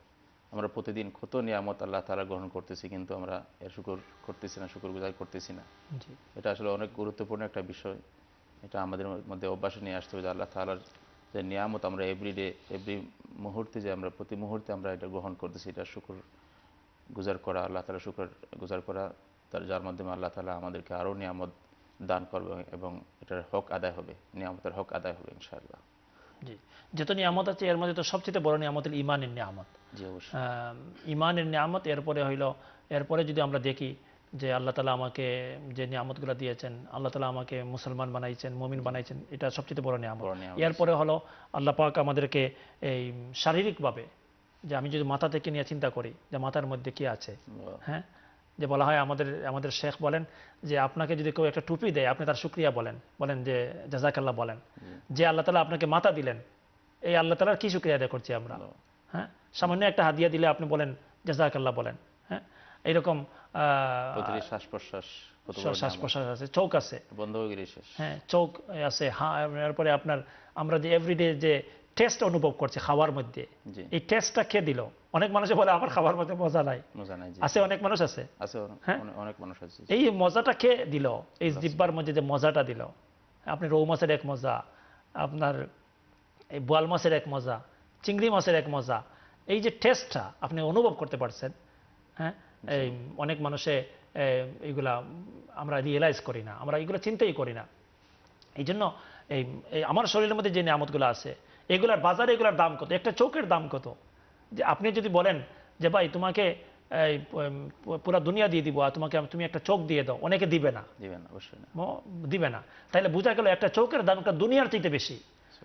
আমরা প্রতিদিন কত নিয়ামত আল্লাহ তালা গ্রহণ করতেছি কিন্তু আমরা এর শুকর করতেছি না শুকর গুজার করতেছি না। এটা আসলে অনেক গুরুত্বপূর্ণ একটা বিষয়। এটা আমাদের মধ্যে অভ্যাসে নিয়ে আসতে হবে যে আল্লাহ তালার যে নিয়ামত আমরা এভরিডে এভরি মুহূর্তে যে আমরা প্রতি মুহূর্তে আমরা এটা গ্রহণ করতেছি এটা শুকর গুজার করা আল্লাহ তালা শুকর গুজার করা তার যার মাধ্যমে আল্লাহ তালা আমাদেরকে আরও নিয়ামত দান করবে এবং এটার হক আদায় হবে নিয়ামতের হক আদায় হবে ইনশাআল্লাহ। জি। যত নিয়ামত আছে এর মধ্যে তো সবচেয়ে বড় নিয়ামত হলো ইমানের নিয়ামত। ইমানের নিয়ামত এরপরে হইল এরপরে যদি আমরা দেখি যে আল্লাহ তালা আমাকে যে নিয়ামতগুলো দিয়েছেন আল্লাহ তালা আমাকে মুসলমান বানাইছেন মমিন বানাইছেন এটা সবচেয়ে বড় নিয়ামত। বড় নিয়ামত। এরপরে হলো আল্লাহ পাক আমাদেরকে এই শারীরিকভাবে যে আমি যদি মাথা থেকে নিয়ে চিন্তা করি যে মাথার মধ্যে কি আছে হ্যাঁ? যে বলা হয় আমাদের আমাদের শেখ বলেন যে আপনাকে যদি কেউ একটা টুপি দেয় আপনি তার শুক্রিয়া বলেন বলেন যে জাজাকাল্লাহ বলেন। যে আল্লাহ তালা আপনাকে মাথা দিলেন এই আল্লাহ তালার কি শুক্রিয়া আদায় করছি আমরা? হ্যাঁ? সামান্য একটা হাদিয়া দিলে আপনি বলেন জাজাকাল্লাহ বলেন। হ্যাঁ? এইরকম শ্বাস প্রশ্বাস শ্বাস প্রশ্বাস আছে চোখ আছে। হয়ে হ্যাঁ চোখ আছে হ্যাঁ এরপরে আপনার আমরা যে এভরিডে যে টেস্ট অনুভব করছে খাওয়ার মধ্যে। এই টেস্টটা খেয়ে দিল? অনেক মানুষে বলে আমার খাবার মধ্যে মজা নাই। মজা নাই আছে অনেক মানুষ আছে? অনেক- হ্যাঁ? অনেক- মানুষ আছে এই মজাটা খেয়ে দিল? এই জিব্বার মধ্যে যে মজাটা দিল? আপনি রৌ মাছের এক মজা আপনার এই বোয়াল মাছের এক মজা চিংড়ি মাছের এক মজা এই যে টেস্টটা আপনি অনুভব করতে পারছেন হ্যাঁ? এই অনেক মানুষে এইগুলা আমরা রিয়েলাইজ করি না আমরা এগুলো চিন্তাই করি না। এই জন্য এই এই আমার শরীরের মধ্যে যে নিয়ামতগুলো আছে এগুলার বাজারে এগুলার দাম কত? একটা চোখের দাম কত? যে আপনি যদি বলেন যে ভাই তোমাকে এই পুরা দুনিয়া দিয়ে দিব আর তোমাকে তুমি একটা চোখ দিয়ে দাও অনেকে দিবে না। অবশ্যই না। ম- দিবে না। তাহলে বোঝা গেল একটা চোখের দাম একটা দুনিয়ার চাইতে বেশি।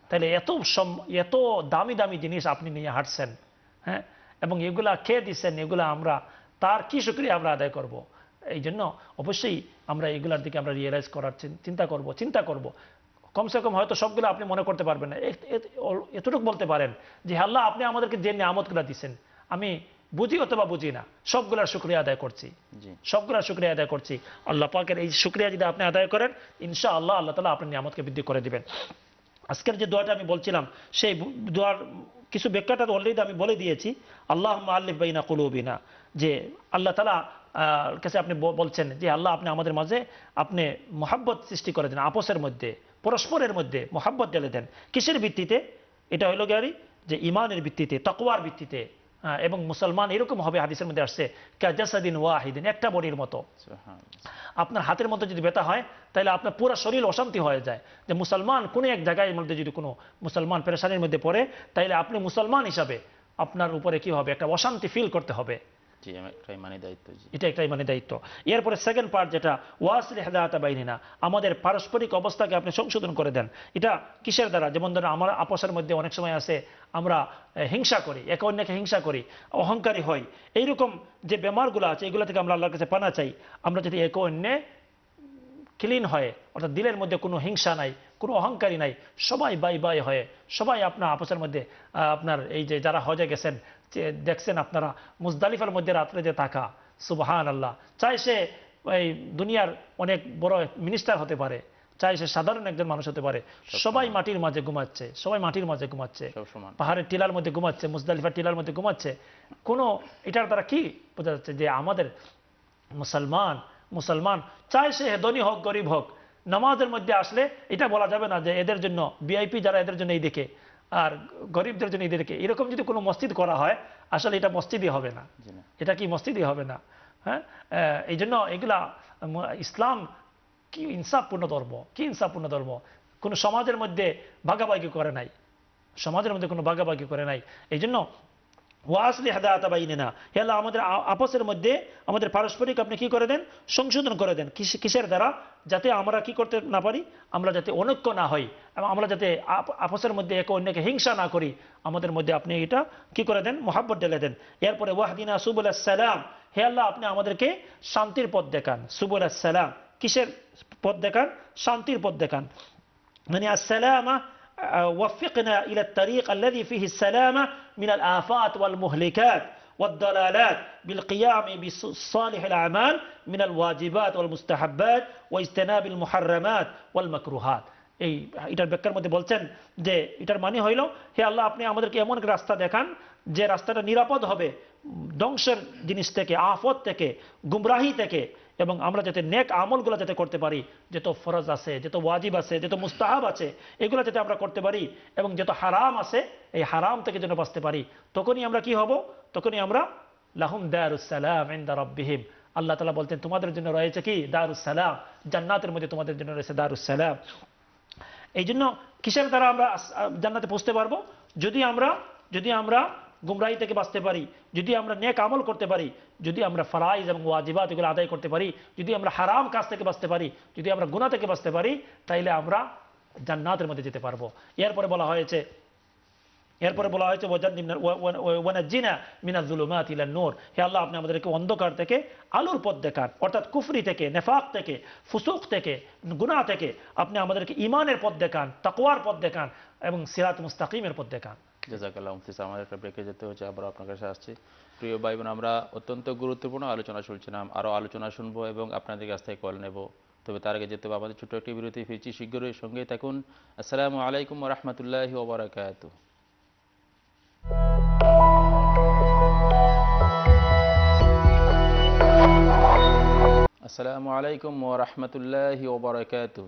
তাহলে এত সম- এত দামি দামি জিনিস আপনি নিয়ে হাঁটছেন হ্যাঁ? এবং এগুলা খেয়ে দিচ্ছেন এগুলা আমরা তার কি শুক্রিয়া আমরা আদায় করব? এই জন্য অবশ্যই আমরা এগুলার দিকে আমরা রিয়েলাইজ করার চিন্তা করব চিন্তা করব। কমসে কম হয়তো সবগুলো আপনি মনে করতে পারবেন না। এতটুকু বলতে পারেন যে আল্লাহ আপনি আমাদেরকে যে নিয়ামতগুলো দিচ্ছেন আমি বুঝি অথবা বুঝি না সবগুলার শুক্রিয়া আদায় করছি। জি। সবগুলা শুক্রিয়া আদায় করছি। আল্লাহ পাকের এই শুক্রিয়া যদি আপনি আদায় করেন ইনশা আল্লাহ আল্লাহ তালা আপনার নিয়ামতকে বৃদ্ধি করে দিবেন। আজকের যে দোয়াটা আমি বলছিলাম সেই দোয়ার কিছু ব্যাখ্যাটা অলরেডি আমি বলে দিয়েছি। আল্লাহ আল্লিফ বাইনা কুলুবিনা। যে আল্লাহ তালা আহ, কাছে আপনি বলছেন যে আল্লাহ আপনি আমাদের মাঝে আপনি মোহাব্বত সৃষ্টি করে দেন আপসের মধ্যে। পরস্পরের মধ্যে মোহাব্বত ঢেলে দেন। কিসের ভিত্তিতে? এটা হলো গাড়ি যে ইমানের ভিত্তিতে তকওয়ার ভিত্তিতে এবং মুসলমান এরকম হবে হাদিসের মধ্যে আসছে কাজাসাদিন ওয়াহিদিন একটা বডির মতো। আপনার হাতের মধ্যে যদি ব্যথা হয় তাহলে আপনার পুরো শরীর অশান্তি হয়ে যায়। যে মুসলমান কোনো এক জায়গায় মধ্যে যদি কোনো মুসলমান পেরেশানির মধ্যে পড়ে তাহলে আপনি মুসলমান হিসাবে আপনার উপরে কি হবে? একটা অশান্তি ফিল করতে হবে। দায়িত্ব এটা মানে দায়িত্ব। এরপরে সেকেন্ড পার্ট যেটা আমাদের পারস্পরিক অবস্থাকে আপনি সংশোধন করে দেন। এটা কিসের দ্বারা? যেমন ধরেন আমার আপসের মধ্যে অনেক সময় আছে, আমরা হিংসা করি, একে অন্যকে হিংসা করি, অহংকারী হই। এইরকম যে বেমারগুলো আছে, এগুলো থেকে আমরা আল্লাহর কাছে পানা চাই। আমরা যদি একে অন্যে ক্লিন হয়ে অর্থাৎ দিলের মধ্যে কোনো হিংসা নাই কোনো অহংকারী নাই সবাই বাই বাই হয়ে সবাই আপনার আপসের মধ্যে আপনার এই যে যারা হজে গেছেন যে দেখছেন আপনারা মুজদালিফার মধ্যে রাত্রে যে থাকা সুবহান আল্লাহ চাই সে এই দুনিয়ার অনেক বড় মিনিস্টার হতে পারে চাই সে সাধারণ একজন মানুষ হতে পারে। সবাই মাটির মাঝে ঘুমাচ্ছে সবাই মাটির মাঝে ঘুমাচ্ছে। পাহাড়ের টিলার মধ্যে ঘুমাচ্ছে মুজদালিফার টিলার মধ্যে ঘুমাচ্ছে। কোনো এটার দ্বারা কি বোঝা যাচ্ছে যে আমাদের মুসলমান মুসলমান। চাই সে ধনী হোক গরিব হোক। নামাজের মধ্যে আসলে এটা বলা যাবে না যে এদের জন্য ভিআইপি যারা এদের জন্য এই দেখে আর গরিবদের জন্য এই দিকে এরকম যদি কোনো মসজিদ করা হয় আসলে এটা মসজিদই হবে না। এটা কি মসজিদই হবে না? হ্যাঁ? এই জন্য এগুলা ইসলাম কি ইনসাফপূর্ণ ধর্ম? কি ইনসাফপূর্ণ ধর্ম? কোনো সমাজের মধ্যে ভাগাভাগি করে নাই। সমাজের মধ্যে কোনো ভাগাভাগি করে নাই। এই জন্য ওয়াসলি হাদা আতা বাইনে না হেলা আমাদের আপসের মধ্যে আমাদের পারস্পরিক আপনি কি করে দেন? সংশোধন করে দেন। কিসের দ্বারা? যাতে আমরা কি করতে না পারি? আমরা যাতে অনৈক্য না হই। এবং আমরা যাতে আপসের মধ্যে একে অন্যকে হিংসা না করি। আমাদের মধ্যে আপনি এটা কি করে দেন? মোহাব্বত ডেলে দেন। এরপরে ওয়াহদিনা সুবুল সালাম হে আল্লাহ, আপনি আমাদেরকে শান্তির পথ দেখান। সুবুল সালাম কিসের পথ দেখান? শান্তির পথ দেখান। মানে আসসালামা ওয়াফিকনা ইলা তারিক আল্লাহ ফিহি সালামা من الآفات والمهلكات والضلالات بالقيام بصالح الأعمال من الواجبات والمستحبات واجتناب المحرمات والمكروهات এই এটার ব্যাখ্যার মধ্যে বলছেন যে এটার মানে হইল হে আল্লাহ আপনি আমাদেরকে এমন এক রাস্তা দেখান যে রাস্তাটা নিরাপদ হবে ধ্বংসের জিনিস থেকে আফত থেকে গুমরাহি থেকে এবং আমরা যাতে নেক আমলগুলো যাতে করতে পারি, যত ফরজ আছে, যত ওয়াজিব আছে, যত মুস্তাহাব আছে, এগুলো যাতে আমরা করতে পারি এবং যত হারাম আছে, এই হারাম থেকে যেন বাঁচতে পারি, তখনই আমরা কি হব? তখনই আমরা লাহুম দারুসালাম রব্বিহিম। আল্লাহ তালা বলতেন, তোমাদের জন্য রয়েছে কি? দারুসালাম জান্নাতের মধ্যে তোমাদের জন্য রয়েছে দারুসালাম এই জন্য কিসের দ্বারা আমরা জান্নাতে পৌঁছতে পারব? যদি আমরা যদি আমরা গুমরাহি থেকে বাঁচতে পারি, যদি আমরা নেক আমল করতে পারি, যদি আমরা ফরাইজ এবং ওয়াজিবাত এগুলো আদায় করতে পারি, যদি আমরা হারাম কাজ থেকে বাঁচতে পারি, যদি আমরা গুনাহ থেকে বাঁচতে পারি, তাইলে আমরা জান্নাতের মধ্যে যেতে পারব। এরপরে বলা হয়েছে, এরপরে বলা হয়েছে ওয়ানাজ্জিনা মিনাজ জুলুমাত ইলা নূর। হে আল্লাহ, আপনি আমাদেরকে অন্ধকার থেকে আলোর পথ দেখান, অর্থাৎ কুফরি থেকে, নেফাক থেকে, ফুসুক থেকে, গুনাহ থেকে, আপনি আমাদেরকে ইমানের পথ দেখান, তাকওয়ার পথ দেখান এবং সিরাত মুস্তাকিমের পথ দেখান। জাজাকাল্লাহ মুফতি সাহেব আমাদের একটা ব্রেকে যেতে হচ্ছে আবারও আপনার কাছে আসছি। প্রিয় ভাই বোন আমরা অত্যন্ত গুরুত্বপূর্ণ আলোচনা শুনছিলাম, আরও আলোচনা শুনব এবং আপনাদের কাছ থেকে কল নেব। তবে তার আগে যেতে হবে, আমাদের ছোট্ট একটি বিরতি, ফিরছি শীঘ্রই। সঙ্গে থাকুন, আসসালামু আলাইকুম রহমতুল্লাহি ওবরাকাত আসসালামু আলাইকুম রহমতুল্লাহি ওবরাকাতু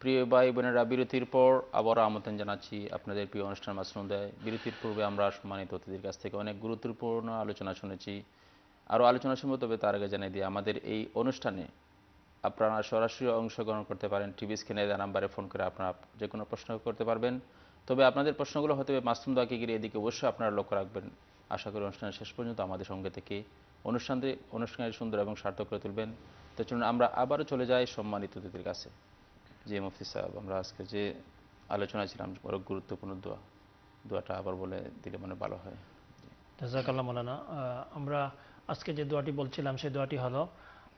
প্রিয় ভাই বোনেরা, বিরতির পর আবারও আমন্ত্রণ জানাচ্ছি আপনাদের প্রিয় অনুষ্ঠান মাসরুম দেয় বিরতির পূর্বে আমরা সম্মানিত অতিথির কাছ থেকে অনেক গুরুত্বপূর্ণ আলোচনা শুনেছি। আরও আলোচনা শুনব, তবে তার আগে জানিয়ে দিই, আমাদের এই অনুষ্ঠানে আপনারা সরাসরি অংশগ্রহণ করতে পারেন। টিভি স্ক্রিনে দেওয়া নাম্বারে ফোন করে আপনারা যে কোনো প্রশ্ন করতে পারবেন। তবে আপনাদের প্রশ্নগুলো হতে হবে মাসুম দাকে গিয়ে এদিকে অবশ্যই আপনারা লক্ষ্য রাখবেন। আশা করি অনুষ্ঠানের শেষ পর্যন্ত আমাদের সঙ্গে থেকে অনুষ্ঠানটি অনুষ্ঠানের সুন্দর এবং সার্থক করে তুলবেন। তো চলুন আমরা আবারও চলে যাই সম্মানিত অতিথির কাছে। জি মুফতি সাহেব আমরা আজকে যে আলোচনা ছিলাম বড় গুরুত্বপূর্ণ দোয়া দোয়াটা আবার বলে দিলে মানে ভালো হয় জাজাকাল্লাহ মৌলানা আহ, আমরা আজকে যে দোয়াটি বলছিলাম সেই দোয়াটি হলো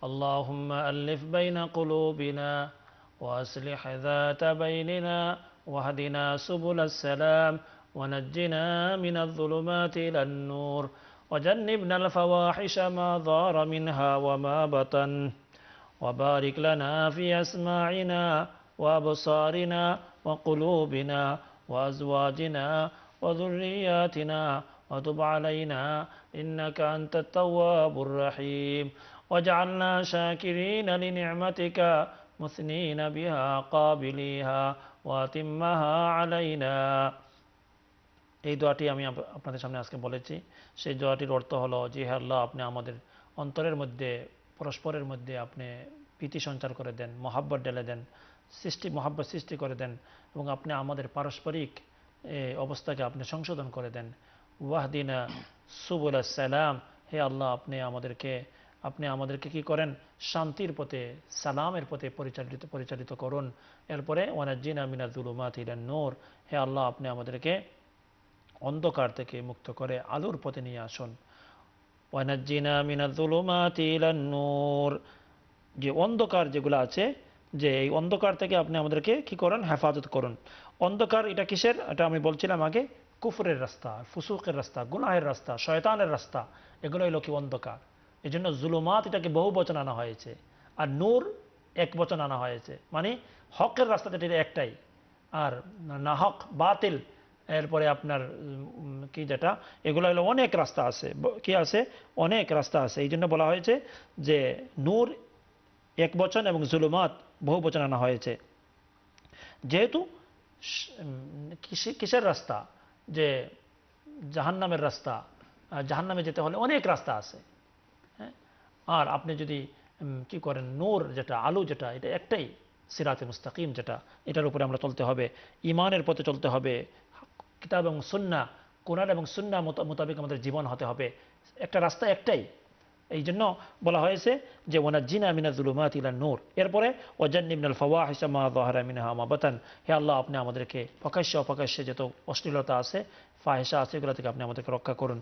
আল্লাহুম্মা আল্লিফ বাইনা কুলুবিনা وأصلح ذات بيننا واهدنا سبل السلام ونجنا من الظلمات إلى النور وجنبنا الفواحش ما ظهر منها وما بطن وبارك لنا في أسماعنا وأبصارنا وقلوبنا وأزواجنا وذرياتنا وتب علينا إنك أنت التواب الرحيم واجعلنا شاكرين لنعمتك مثنين بها قابليها وأتمها علينا এই দোয়াটি আমি আপ- আপনাদের সামনে আজকে বলেছি সেই দোয়াটির অর্থ হলো যে হে আল্লাহ আপনি আমাদের অন্তরের মধ্যে পরস্পরের মধ্যে আপনি প্রীতি সঞ্চার করে দেন মহাব্বত ঢেলে দেন সৃষ্টি, মহাব্বত সৃষ্টি করে দেন এবং আপনি আমাদের পারস্পরিক অবস্থাকে আপনি সংশোধন করে দেন। ওয়াহদিনা সুবুল সালাম, হে আল্লাহ, আপনি আমাদেরকে আপনি আমাদেরকে কি করেন? শান্তির পথে, সালামের পথে পরিচালিত পরিচালিত করুন। এরপরে ওয়ানাজ্জিনা মিনাজুলুমাত ইলান নূর, হে আল্লাহ, আপনি আমাদেরকে অন্ধকার থেকে মুক্ত করে আলোর পথে নিয়ে আসুন। ওয়ানাজ্জিনা মিনাজুলুমাতি ইলান নূর, যে অন্ধকার যেগুলো আছে যে এই অন্ধকার থেকে আপনি আমাদেরকে কি করেন? হেফাজত করুন। অন্ধকার এটা কিসের? এটা আমি বলছিলাম আগে, কুফরের রাস্তা, ফুসুকের রাস্তা, গুনাহের রাস্তা, শয়তানের রাস্তা, এগুলো হলো কি অন্ধকার। এই জন্য জুলুমাত এটাকে বহু বচন আনা হয়েছে। আর নূর এক বচন আনা হয়েছে। মানে হকের রাস্তা যেটা একটাই। আর না হক, বাতিল, এরপরে আপনার কি যেটা, এগুলো হলো অনেক রাস্তা আছে। কি আছে? অনেক রাস্তা আছে। এই জন্য বলা হয়েছে যে নূর এক বচন এবং জুলুমাত বহু বচন আনা হয়েছে যেহেতু কিসের রাস্তা? যে জাহান্নামের রাস্তা। জাহান্নামে যেতে হলে অনেক রাস্তা আছে। হ্যাঁ? আর আপনি যদি কি করেন, নূর যেটা, আলু যেটা, এটা একটাই সিরাতে মুস্তাকিম যেটা, এটার উপরে আমরা চলতে হবে। ইমানের পথে চলতে হবে। কিতাব এবং সুন্না, কোরআন এবং সুন্না মোতাবেক আমাদের জীবন হতে হবে। একটা রাস্তা একটাই। এই জন্য বলা হয়েছে যে ওনার জিনা মিনা জুলুমাত ইলা নূর। এরপরে ওজান্নিমিনাল ফওয়া হিসামা দহারা মিনাহা মাবাতান। হে আল্লাহ, আপনি আমাদেরকে প্রকাশ্যে অপ্রকাশ্যে যত অশ্লীলতা আছে ফাহেসা আছে, এগুলো থেকে আপনি আমাদেরকে রক্ষা করুন।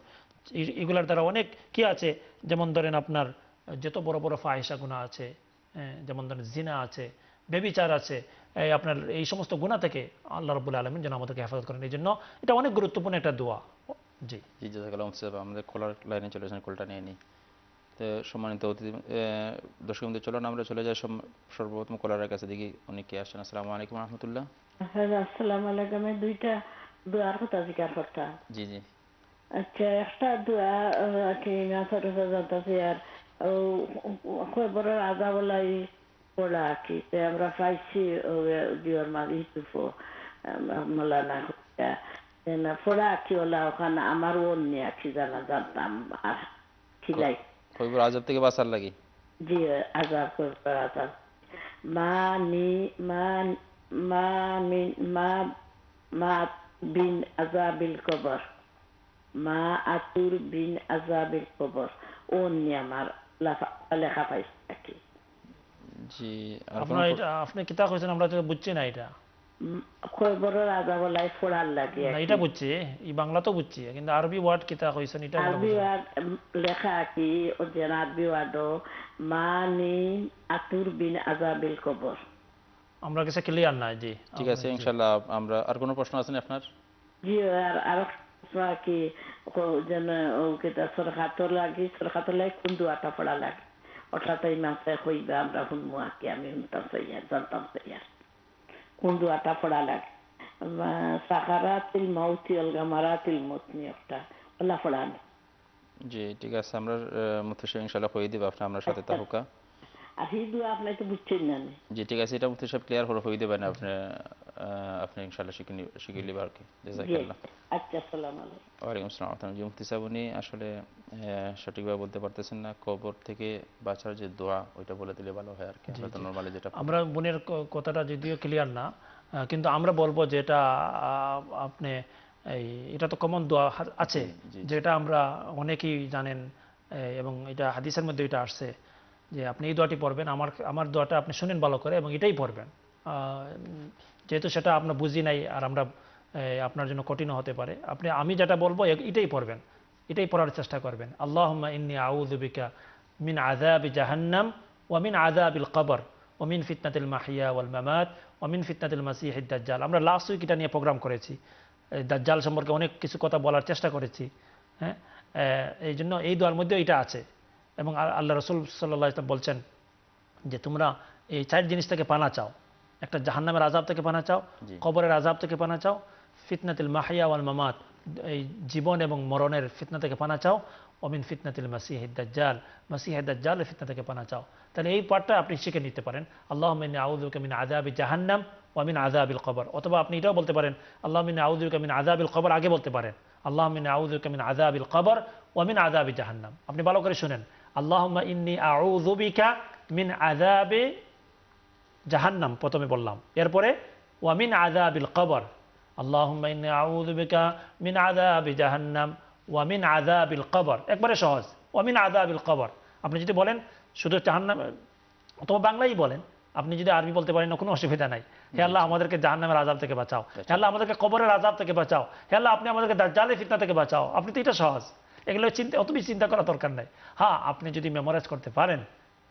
এগুলার দ্বারা অনেক কি আছে? যেমন ধরেন আপনার যত বড় বড় ফাহেসা গুণা আছে যেমন ধরেন জিনা আছে বেবিচার আছে এই আপনার এই সমস্ত গুণা থেকে আল্লাহ রবুল আলমিন যেন আমাদেরকে হেফাজত করেন। এই জন্য এটা অনেক গুরুত্বপূর্ণ একটা দোয়া। জি। জি, জাজাকাল্লাহ আমাদের খোলার লাইনে চলে এসেছেন কলটা নিয়ে নিই। তো সম্মানিত অতিথি দর্শক বন্ধু চলুন আমরা চলে যাই সর্বপ্রথম কলারের কাছে দেখি উনি কে আসছেন। আসসালামু আলাইকুম রহমতুল্লাহ। হ্যাঁ আসসালামু আলাইকুম। আমি দুইটা দোয়ার কথা জিজ্ঞাসা করতাম। জি জি। আচ্ছা একটা দোয়া কি না ছোট ছোট জানতাছি আর খবরের আজা বলাই পড়া কি তে আমরা পাইছি দিওর মাঝে ইতুফো মলানা পড়া কি ওলা ওখানে আমার ওন নিয়ে কি জানা জানতাম আর খিলাই কইবুর আজব থেকে বাঁচার লাগি? জি আজাব করে আজাব মা নি মা মা মিন মা মা বিন আজাবিল কবর। মা আতুর বিন আজাবিল কবর। ও নিয়ে আমার লেখা- লেখা পাইছে আর কি জি আপনি কিতা কইছেন আমরা তো বুঝছি না এটা। খবরের আজাব লাই ফোড়ার লাগে এটা বুঝছি এই বাংলা তো বুঝছি কিন্তু আরবি ওয়ার্ড কিতা কইছেন এটা আমরা আরবি ওয়ার্ড লেখা কি ও যেন আরবি ওয়ার্ড মা আতুর বিন আজাবিল কবর। আমরা কাছে ক্লিয়ার নাই জি ঠিক আছে ইনশাল্লাহ আমরা আর কোনো প্রশ্ন আছেন আপনার? জি আর আর কি যেন লাগে কোন দুয়াটা পড়া লাগে? মাসে হইবে আমরা শুনব আর কি আমি শুনতাম জানতাম সৈয়ার আটা পড়া লাগে। সাকারাতিল মাউতি মতনি একটা জি ঠিক আছে আমরা মুথুসে ইনশাল্লাহ হয়ে দিব আপনি আপনার সাথে তাহুকা। আর হিদু আপনি তো বুঝছেন না। জি ঠিক আছে এটা মুফতি সাহেব ক্লিয়ার হয়ে হয়ে দেবেন আপনি আপনি ইনশাআল্লাহ শিখে শিখে নিবে আর কি। জাজাকাল্লাহ। আচ্ছা আসসালামু আলাইকুম। ওয়ালাইকুম আসসালাম আপনার জি মুফতি সাহেব উনি আসলে সঠিকভাবে বলতে পারতেছেন না। কবর থেকে বাঁচার যে দোয়া ওইটা বলে দিলে ভালো হয় আর কি। আমরা তো নর্মালি যেটা আমরা বোনের কথাটা যদিও ক্লিয়ার না কিন্তু আমরা বলব যে এটা আপনি এই এটা তো কমন দোয়া আছে যেটা আমরা অনেকেই জানেন এবং এটা হাদিসের মধ্যে এটা আসছে যে আপনি এই দোয়াটি পড়বেন আমার আমার দোয়াটা আপনি শুনেন ভালো করে এবং এটাই পড়বেন। যেহেতু সেটা আমরা বুঝি নাই আর আমরা আপনার জন্য কঠিন হতে পারে। আপনি, আমি যেটা বলব এটাই পড়বেন। এটাই পড়ার চেষ্টা করবেন। আল্লাহ ইন্নি আউযুবিকা মিন আযাবি জাহান্নাম ওয়া মিন আযাবিল কবর ওমিন ফিতনাতিল মাহিয়া ওয়াল মামাত ওমিন ফিতনাতিল মাসিহ দাজ্জাল। আমরা লাস্ট উইক এটা নিয়ে প্রোগ্রাম করেছি। দাজ্জাল সম্পর্কে অনেক কিছু কথা বলার চেষ্টা করেছি। হ্যাঁ? এই জন্য এই দোয়ার মধ্যেও এটা আছে। এবং আল্লাহ রসুল সাল্লাহ বলছেন যে, তোমরা এই চার জিনিস থেকে পানা চাও। একটা জাহান্নামের আজাব থেকে পানা চাও কবরের আজাব থেকে পানা চাও ফিতনাতিল মাহিয়া ওয়াল মামাত এই জীবন এবং মরণের ফিতনা থেকে পানা চাও অমিন ফিতনাতিল মাসিহ দাজ্জাল মাসিহ দাজ্জালের ফিতনা থেকে পানা চাও তাহলে এই পার্টটা আপনি শিখে নিতে পারেন। আল্লাহ মিন আউদুকা মিন আজাবি জাহান্নাম ওয়ামিন আজাবিল কবর। অথবা আপনি এটাও বলতে পারেন আল্লাহ মিন আউদুকা মিন আজাবিল কবর আগে বলতে পারেন আল্লাহ মিন আউদুকা মিন আজাবিল কবর ওয়ামিন আজাবি জাহান্নাম। আপনি ভালো করে শুনেন আল্লাহ ইন্নি আউযুবিকা মিন আজাবে জাহান্নাম, প্রথমে বললাম। এরপরে ওয়ামিন আজাবিল কবর। বিকা মিন আযাবি জাহান্নাম। ওয়া মিন আযাবিল কবর। একবারে সহজ। ওয়ামিন আযাবিল কবর। আপনি যদি বলেন, শুধু জাহান্নাম, অথবা বাংলাই বলেন, আপনি যদি আরবি বলতে পারেন, কোনো অসুবিধা নাই। হে আল্লাহ, আমাদেরকে জাহান্নামের আজাব থেকে বাঁচাও। হে আল্লাহ, আমাদেরকে কবরের আজাব থেকে বাঁচাও। হে আল্লাহ, আপনি আমাদেরকে দাজ্জালের ফিতনা থেকে বাঁচাও। আপনি তো এটা সহজ। এগুলো চিন্তা, অত বেশি চিন্তা করার দরকার নাই। হ্যাঁ আপনি যদি মেমোরাইজ করতে পারেন,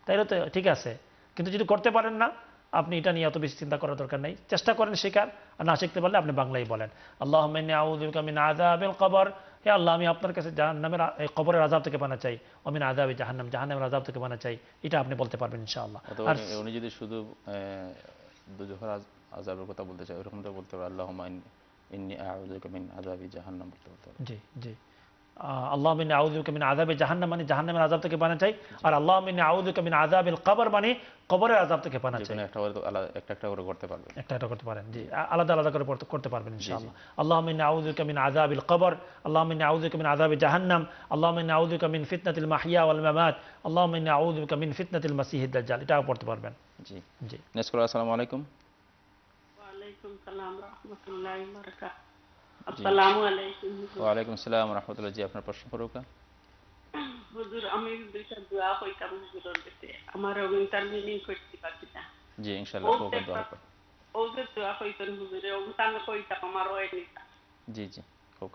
তাইলে তো ঠিক আছে। কিন্তু যদি করতে পারেন না আপনি এটা নিয়ে অত বেশি চিন্তা করার দরকার নেই। চেষ্টা করেন শেখার আর না শিখতে পারলে আপনি বাংলাই বলেন। আল্লাহ মিন আযাবিল কবর। হে আল্লাহ আমি আপনার কাছে জাহান্নামের এই কবরের আজাব থেকে বানা চাই। অমিন আজাবি জাহান্নাম জাহান্নামের আজাব থেকে বানা চাই। এটা আপনি বলতে পারবেন ইনশাআল্লাহ। আর উনি- যদি শুধু দুজোহর আজাবের কথা বলতে চাই ওরকম বলতে পারে। আল্লাহ ইন্নি আউযুকা জাহান্নাম বলতে বলতে জি জি। আল্লাহ মিন আউযুকা মিন আযাবে জাহান্নাম মানে জাহান্নামের আজাব থেকে বানা চাই আর আল্লাহ মিন আউযুকা মিন আযাবিল কবর মানে কবরের আজাব থেকে বানা চাই যেকোনো একটা করে তো আলাদা একটা একটা করে করতে পারবেন। একটা একটা করতে পারেন জি। আ- আলাদা আলাদা করে পড়তে- করতে পারবেন ইনশাআল্লাহ। আল্লাহ মিন আউযুকা মিন আযাবিল কবর আল্লাহ মিন আউযুকা মিন আযাবি জাহান্নাম আল্লাহ মিন আউযুকা মিন ফিতনাতিল মাহিয়া ওয়াল মামাত আল্লাহ মিন আউযুকা মিন ফিতনাতিল মাসিহিদ দাজ্জাল এটাও পড়তে পারবেন জি। জি। নেক্সট কলার আসসালামু আলাইকুম ওয়ালাইকুম সালাম রহমতুল্লাহি বারাকাতুহু আসসালামু আলাইকুম ওয়ালাইকুম আসসালাম রহমতুল্লাহ। জি আপনার প্রশ্ন করুক। হুজুর আমি দুইটা দোয়া কইতাম হুজুরের কাছে। আমার ওগুনটার মিনিং করতে পারছি না জি ইনশাআল্লাহ খুব দোয়া করবেন ও দোয়া কইতেন হুজুরে ওগুনটা আমি কইতাম আমার হয়নি জি জি খুব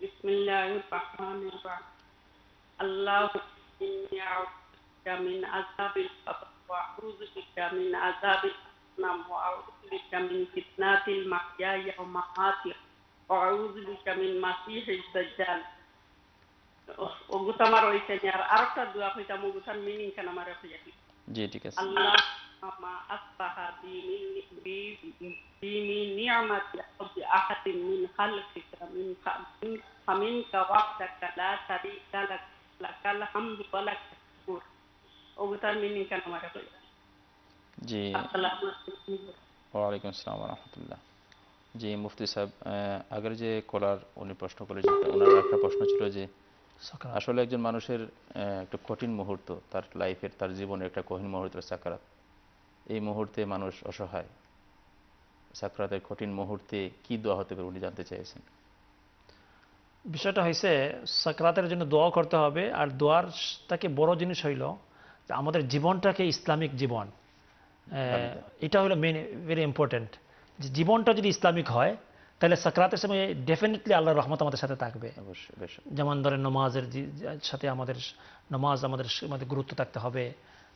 বিসমিল্লাহির রহমানির রহিম। আল্লাহ ইন্নী আউযু বিকা মিন আযাবিল কবর ওয়া আউযু বিকা মিন আযাবিল enam wa a'udzu bika min fitnatil mahyaya wa mamati wa a'udzu bika min masihid dajjal. Oh, o gutamaro ikeñar arta duwa koy tam o gutan minin kana mare iya, ko allah ma asbaha bi min bi bi min ni'mati rabbi ahadin min khalqika min qamin famin ka waqtaka la tarika জি। ওয়ালাইকুম আসসালাম রহমতুল্লাহ। জি মুফতি সাহেব আগের যে কলার উনি প্রশ্ন করেছেন ওনার একটা প্রশ্ন ছিল যে আসলে একজন মানুষের একটা কঠিন মুহূর্ত তার লাইফের তার জীবনের একটা কঠিন মুহূর্ত সাকারাত। এই মুহূর্তে মানুষ অসহায়। সাকরাতের কঠিন মুহূর্তে কি দোয়া হতে পারে উনি জানতে চাইছেন বিষয়টা হয়েছে সাকরাতের জন্য দোয়া করতে হবে আর দোয়ার তাকে বড় জিনিস হইল আমাদের জীবনটাকে ইসলামিক জীবন। এটা হলো মেন ভেরি ইম্পর্টেন্ট যে জীবনটা যদি ইসলামিক হয় তাহলে সাকরাতের সময় ডেফিনেটলি আল্লাহর রহমত আমাদের সাথে থাকবে। যেমন ধরেন নমাজের সাথে আমাদের নমাজ আমাদের আমাদের গুরুত্ব থাকতে হবে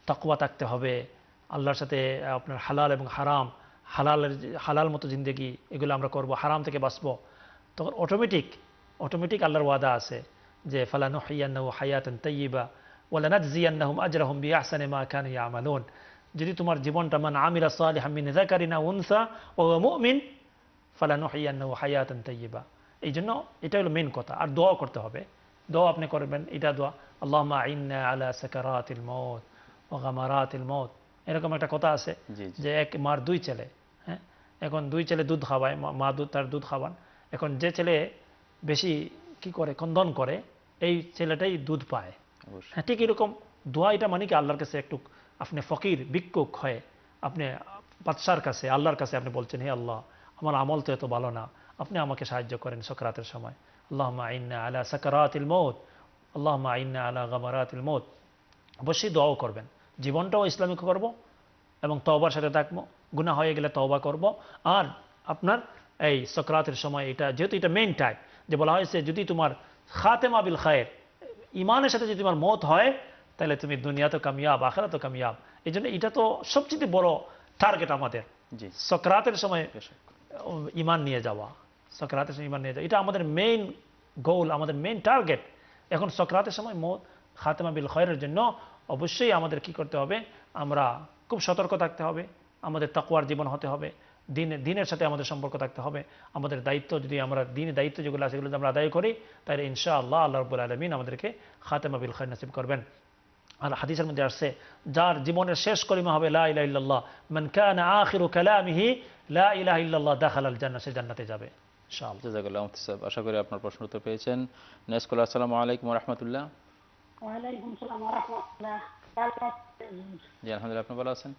তাকওয়া থাকতে হবে আল্লাহর সাথে আপনার হালাল এবং হারাম হালালের হালাল মতো জিন্দেগি এগুলো আমরা করব হারাম থেকে বাঁচবো। তখন অটোমেটিক অটোমেটিক আল্লাহর ওয়াদা আছে যে ফালানু হাইয়ান্নাহু হায়াতান তাইয়িবা ওয়ালানাজজিয়ান্নাহুম আজরাহুম বিআহসানি মা কানু ইয়ামালুন। যদি তোমার জীবনটা মান আমিলা সালিহাম মিন যাকারিন আও উনসা হুয়া মুমিন ফালানু হাইয়ান্নাহু হায়াতান তাইয়িবা এই জন্য এটা হলো মেন কথা। আর দোয়া করতে হবে। দোয়া আপনি করবেন এটা দোয়া আল্লাহ আইন্না আলা সাকারাতিল মৌত ও গামারাতিল মৌত এরকম একটা কথা আছে যে এক মার দুই ছেলে হ্যাঁ? এখন দুই ছেলে দুধ খাওয়ায় মা- মা দুধ তার দুধ খাওয়ান। এখন যে ছেলে বেশি কি করে কন্দন করে এই ছেলেটাই দুধ পায়। হ্যাঁ ঠিক এরকম দোয়া এটা মানে কি আল্লাহর কাছে একটু আপনি ফকির, ভিক্ষুক হয়ে আপনি বাদশার কাছে, আল্লাহর কাছে আপনি বলছেন, হে আল্লাহ, আমার আমল তো এত ভালো না। আপনি আমাকে সাহায্য করেন সকরাতের সময়। আল্লাহ আইন্না আলা সাকারাতিল মৌত আল্লাহ আইন্না আলা গামারাতিল মৌত অবশ্যই দোয়াও করবেন। জীবনটাও ইসলামিক করব এবং তওবার সাথে থাকব। গুনাহ হয়ে গেলে তওবা করব। আর আপনার এই সকরাতের সময় এটা, যেহেতু এটা মেইন টাইম যে বলা হয়েছে, যদি তোমার খাতেমা বিল খায়ের, ইমানের সাথে যদি তোমার মত হয় তাহলে তুমি দুনিয়া তো কামিয়াব আখেরা তো কামিয়াব। এই জন্য এটা তো সবচেয়ে বড় টার্গেট আমাদের। জি। সকরাতের সময়। ইমান নিয়ে যাওয়া সকরাতের সময় ইমান নিয়ে যাওয়া এটা আমাদের মেইন গোল আমাদের মেইন টার্গেট এখন সকরাতের সময় মত খাতেমা বিল খয়ের জন্য অবশ্যই আমাদের কি করতে হবে? আমরা খুব সতর্ক থাকতে হবে আমাদের তাকুয়ার জীবন হতে হবে দিন দিনের সাথে আমাদের সম্পর্ক থাকতে হবে। আমাদের দায়িত্ব যদি আমরা দিনের দায়িত্ব যেগুলো আছে সেগুলো যদি আমরা আদায় করি তাহলে ইনশা আল্লাহ আল্লাহ রবুল আলমিন আমাদেরকে খাতেমা বিল খয়ের নাসিব করবেন। আর হাদিসের মধ্যে আসছে যার জীবনের শেষ কলিমা হবে লা ইলাহা ইল্লাল্লাহ। মান কানা আখিরু কালামিহি লা ইলাহা ইল্লাল্লাহ দাখালাল সে জান্নাতে যাবে ইনশাআল্লাহ। জাজাকাল্লাহ মুফতি সাহেব আশা করি আপনার প্রশ্ন উত্তর পেয়েছেন। আসসালামু আলাইকুম রহমতুল্লাহ। ভালো আছেন? জি আলহামদুলিল্লাহ আপনি ভালো আছেন?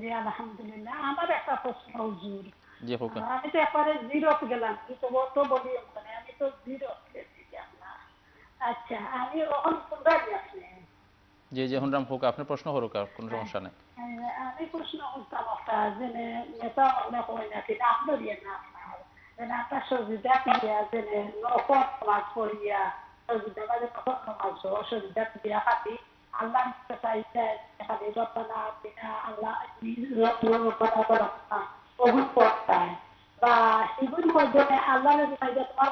জি আলহামদুলিল্লাহ। আমার একটা প্রশ্ন হুজুর। জি হোক আমি তো একবারে জিরোত গেলাম কিন্তু অত বলি মানে আমি তো জিরোত আচ্ছা আমি ওখান জি জি হুনরাম হোক, আপনার প্রশ্ন হোক কোনো সমস্যা নেই। আমি প্রশ্ন করতাম যে নেতা নাকি নাম ধরিয়ে না। আপনার আপনার যে নামাজ পড়িয়া সজিদা মানে খাতি আল্লাহ চাইছে খালি রব্বানা আতিনা আল্লাহ ওগুন পড়তায় বা এগুলি মধ্যে আল্লাহ তোমার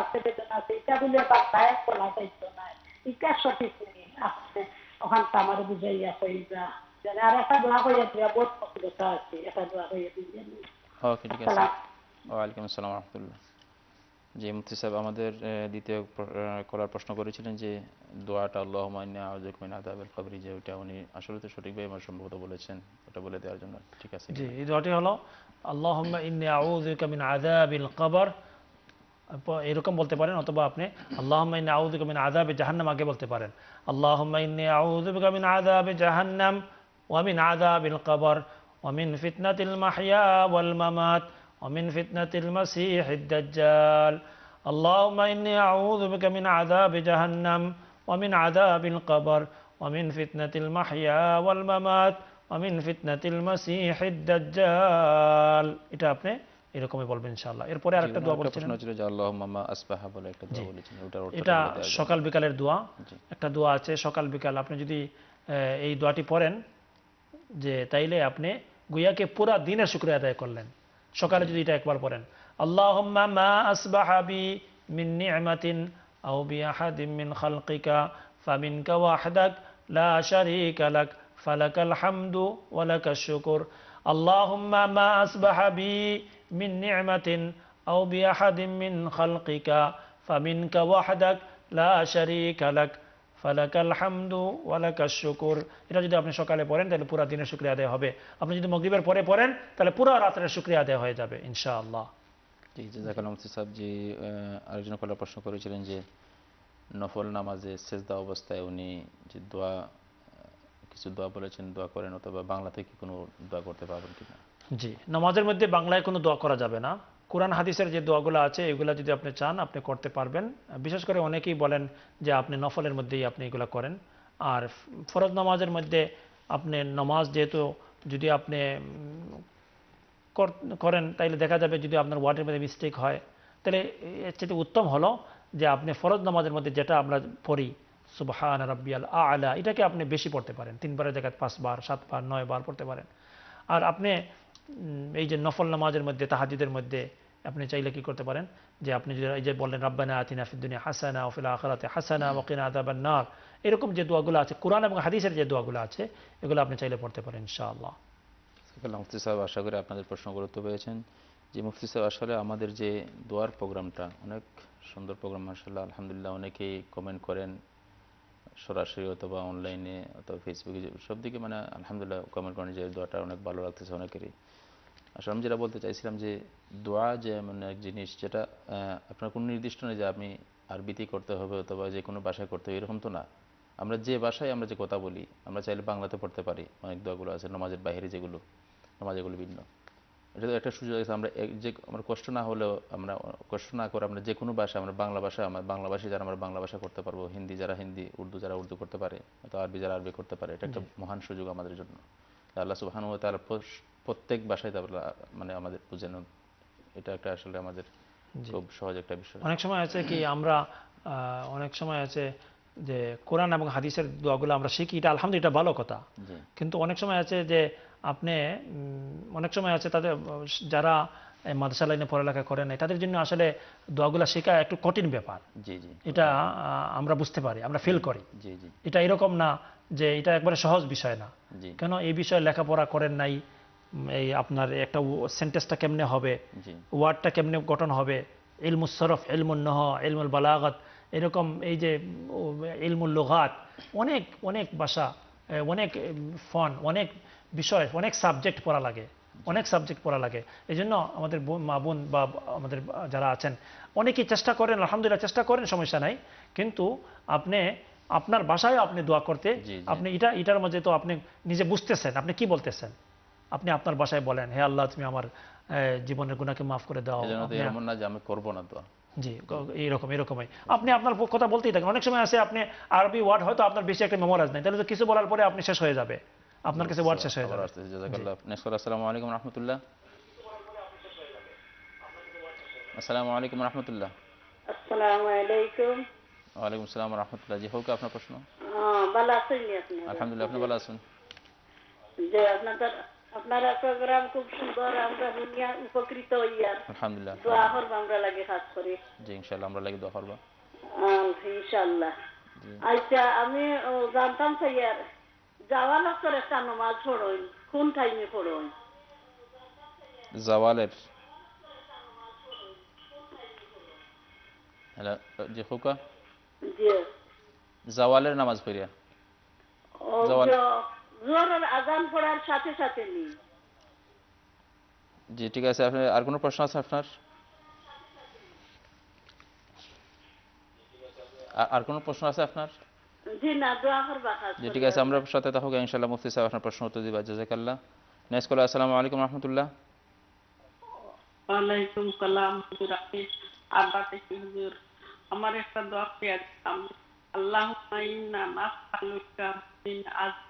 আছে, বেদনা আছে, এটা বলে বার্তায় বলা যাইতো না। এটা সঠিক নেই আপনি ওখানটা আমার বুঝাইয়া কইবা যেন আর একটা দোয়া কইয়া দিয়া বহুত পছন্দ আছে একটা দোয়া কইয়া দিয়ে ওকে ঠিক আছে ওয়ালাইকুম আসসালাম রহমতুল্লাহ জি মুফতি সাহেব আমাদের দ্বিতীয় করার প্রশ্ন করেছিলেন যে দোয়াটা আল্লাহ আদাবের কবরি যে ওইটা উনি আসলে তো সঠিকভাবে আমার সম্ভবত বলেছেন ওটা বলে দেওয়ার জন্য ঠিক আছে জি এই দোয়াটি হলো আল্লাহুম্মা ইন্নী আউযুকা মিন আযাবিল কবর এরকম বলতে পারেন অথবা আপনি আল্লাহুম্মা ইন্নী আউযুকা মিন আযাবি জাহান্নাম আগে বলতে পারেন আল্লাহুম্মা ইন্নী আউযুকা মিন আযাবি জাহান্নাম ওয়া মিন আযাবিল কবর ওয়া মিন ফিতনাতিল মাহইয়া ওয়াল মামাত ওয়া মিন ফিতনাতিল মাসিহিদ দাজ্জাল اللهم إني أعوذ بك من عذاب جهنم ومن عذاب القبر ومن فتنة المحيا والممات ومن فتنة المسيح الدجال এটা আপনি এরকমই বলবেন ইনশাআল্লাহ। এরপরে আরেকটা দোয়া একটা বলছিলেন। প্রশ্ন ছিল যে আল্লাহ মামা আসবাহা বলে একটা দোয়া বলেছেন ওটার অর্থটা এটা। সকাল বিকালের দোয়া। একটা দোয়া আছে সকাল বিকাল। আপনি যদি এই দোয়াটি পড়েন যে তাইলে আপনি গুয়াকে পুরা দিনের শুক্রিয়া আদায় করলেন। সকালে যদি এটা একবার পড়েন। আল্লাহুম্মা মা আসবাহা বি মিন নি'মাতিন আও বি আহাদিন মিন খালকিকা ফামিনকা ওয়াহদাক লা শারীকা লাক ফালাকাল হামদু ওয়া লাকাশ শুকর। আল্লাহুম্মা মা আসবাহা বি মিন নি'মাতিন আও বি আহাদিন মিন খালকিকা, ফামিনকা ওয়াহদাক লা শারীকা লাক, ফালাকাল হামদু ওয়ালাকাশ শুকুর। এটা যদি আপনি সকালে পড়েন, তাহলে পুরো দিনের শুক্রিয়া আদায় হবে। আপনি যদি মগরিবের পরে পড়েন, তাহলে পুরো রাতের শুক্রিয়া আদায় হয়ে যাবে, ইনশাআল্লাহ। জি জাজাকাল্লাহ মুফতি সাহেব জি আরেকজন কলার প্রশ্ন করেছিলেন যে, নফল নামাজে সেজদা অবস্থায় উনি যে দোয়া, কিছু দোয়া বলেছেন, দোয়া করেন, অথবা বাংলা থেকে কোনো দোয়া করতে পারবেন কিনা? জি, নামাজের মধ্যে বাংলায় কোনো দোয়া করা যাবে না। কোরআন, হাদিসের যে দোয়াগুলো আছে, এগুলো যদি আপনি চান, আপনি করতে পারবেন। বিশেষ করে অনেকেই বলেন যে আপনি নফলের মধ্যেই আপনি এগুলো করেন। আর ফরজ নামাজের মধ্যে আপনি নামাজ যেহেতু যদি আপনি কর- করেন, তাইলে দেখা যাবে যদি আপনার ওয়ার্ডের মধ্যে মিস্টেক হয়। তাহলে এর চেয়ে উত্তম হলো যে আপনি ফরজ নামাজের মধ্যে যেটা আমরা পড়ি, সুবহান রাব্বিয়াল আলা, এটাকে আপনি বেশি পড়তে পারেন। তিনবারের জায়গায় পাঁচবার, সাতবার নয় বার পড়তে পারেন। আর আপনি এই যে নফল নামাজের মধ্যে তাহাজুদের মধ্যে আপনি চাইলে কি করতে পারেন? যে আপনি যদি এই যে বললেন, রাব্বানা আতিনা ফিদ দুনিয়া হাসানা ওফিল আখরাতে হাসানা ওকিনা আদাবান নার। এরকম যে দোয়াগুলো আছে, কোরআন এবং হাদিসের যে দোয়াগুলো আছে, এগুলো আপনি চাইলে পড়তে পারেন, ইনশাআল্লাহ। মুফতি সাহেব, আশা করি আপনাদের প্রশ্ন গুরুত্ব পেয়েছেন। যে মুফতি সাহেব আসলে আমাদের যে দোয়ার প্রোগ্রামটা, অনেক সুন্দর প্রোগ্রাম মার্শাল্লাহ আলহামদুলিল্লাহ, অনেকেই কমেন্ট করেন সরাসরি অথবা অনলাইনে অথবা ফেসবুকে সব দিকে মানে আলহামদুলিল্লাহ কমেন্ট করেন যে দোয়াটা অনেক ভালো লাগতেছে অনেকেরই। আসলে আমি যেটা বলতে চাইছিলাম যে দোয়া যে মানে এক জিনিস যেটা আপনার কোনো নির্দিষ্ট নেই যে আপনি আরবিতেই করতে হবে অথবা যে কোনো ভাষায় করতে হবে এরকম তো না। আমরা যে ভাষায় আমরা যে কথা বলি আমরা চাইলে বাংলাতে পড়তে পারি। অনেক দোয়াগুলো আছে নামাজের বাইরে যেগুলো নামাজ এগুলো ভিন্ন। এটা তো একটা সুযোগ আছে আমরা যে আমরা কষ্ট না হলেও আমরা কষ্ট না করে আমরা যে কোনো ভাষা আমরা বাংলা ভাষা আমার বাংলা ভাষী যারা আমরা বাংলা ভাষা করতে পারব। হিন্দি যারা হিন্দি উর্দু যারা উর্দু করতে পারে অথবা আরবি যারা আরবি করতে পারে। এটা একটা মহান সুযোগ আমাদের জন্য। আল্লাহ সুবাহানু তার প্রত্যেক ভাষায় তারপরে মানে আমাদের বুঝানো এটা একটা আসলে আমাদের খুব সহজ একটা বিষয়। অনেক সময় আছে কি আমরা অনেক সময় আছে যে কোরআন এবং হাদিসের দোয়াগুলো আমরা শিখি এটা আলহামদুলিল্লাহ এটা ভালো কথা। কিন্তু অনেক সময় আছে যে আপনি অনেক সময় আছে তাদের যারা মাদ্রাসা লাইনে পড়ালেখা করে নাই তাদের জন্য আসলে দোয়াগুলো শেখা একটু কঠিন ব্যাপার। জি জি। এটা আমরা বুঝতে পারি আমরা ফিল করি। জি জি। এটা এরকম না যে এটা একবারে সহজ বিষয় না। জি। কেন এই বিষয়ে লেখাপড়া করেন নাই? এই আপনার একটা সেন্টেন্সটা কেমনে হবে? ওয়ার্ডটা কেমনে গঠন হবে? ইলমুল সরফ ইলমুল নহ ইলমুল বালাগত এরকম এই যে ইলমুল লুগাত অনেক অনেক ভাষা অনেক ফন অনেক বিষয় অনেক সাবজেক্ট পড়া লাগে অনেক সাবজেক্ট পড়া লাগে। এই জন্য আমাদের মা বোন বা আমাদের যারা আছেন অনেকেই চেষ্টা করেন আলহামদুলিল্লাহ চেষ্টা করেন সমস্যা নাই। কিন্তু আপনি আপনার ভাষায় আপনি দোয়া করতে। আপনি এটা এটার মধ্যে তো আপনি নিজে বুঝতেছেন আপনি কি বলতেছেন? আপনি আপনার বাসায় বলেন হে আল্লাহ তুমি আমার জীবনের গুণাকে মাফ করে দাও। এমন না যে আমি করব না তো। জি এইরকম এরকমই। আপনি আপনার কথা বলতেই থাকেন। অনেক সময় আছে আপনি আরবি ওয়ার্ড হয়তো আপনার বেশি একটা মেমোরাইজ নেই। তাহলে তো কিছু বলার পরে আপনি শেষ হয়ে যাবে। আপনার কাছে ওয়ার্ড শেষ হয়ে যাবে। নেক্সট কল আসসালামু আলাইকুম রহমতুল্লাহ। আসসালামু আলাইকুম রহমতুল্লাহ। আসসালামু আলাইকুম। ওয়ালাইকুম আসসালাম রহমতুল্লাহ। জি হোক আপনার প্রশ্ন। হ্যাঁ, ভালো আছেন আপনি? আলহামদুলিল্লাহ আপনি ভালো আছেন? যে আপনাদের আপনারা প্রোগ্রাম খুব সুন্দর আমরা দুনিয়া উপকৃত হইয়ার। আলহামদুলিল্লাহ দোয়া করব আমরা লাগে কাজ করি। জি ইনশাআল্লাহ আমরা লাগি দোয়া করব। জি। আচ্ছা আমি জানতাম স্যার যাওয়া লোকের একটা নমাজ পড়ইন কোন টাইমে পড়ইন? জাওয়ালের? হ্যালো জি হোকা যে জাওয়ালের নামাজ পড়িয়া। ও যাওয়া- জ- জোহরের আজান পড়ার সাথে সাথে নি জি ঠিক আছে আপনি আর কোনো প্রশ্ন আছে আপনার? আর- কোনো প্রশ্ন আছে আপনার? জি না দোয়া করবা জি ঠিক আছে আমরা সাথে থাকুক ইনশাআল্লাহ মুফতি সাহেব আপনার প্রশ্ন উত্তর দিবা জাজাকাল্লাহ নেক্সট কল আসসালামু আলাইকুম রহমতুল্লাহ। ওয়ালাইকুম সালাম হুজুর আমি আব্বা থেকে হুজুর। আমার একটা দোয়া পেয়ে আল্লাহুম্মা ইন্না নাসআলুকা মিন আযাবি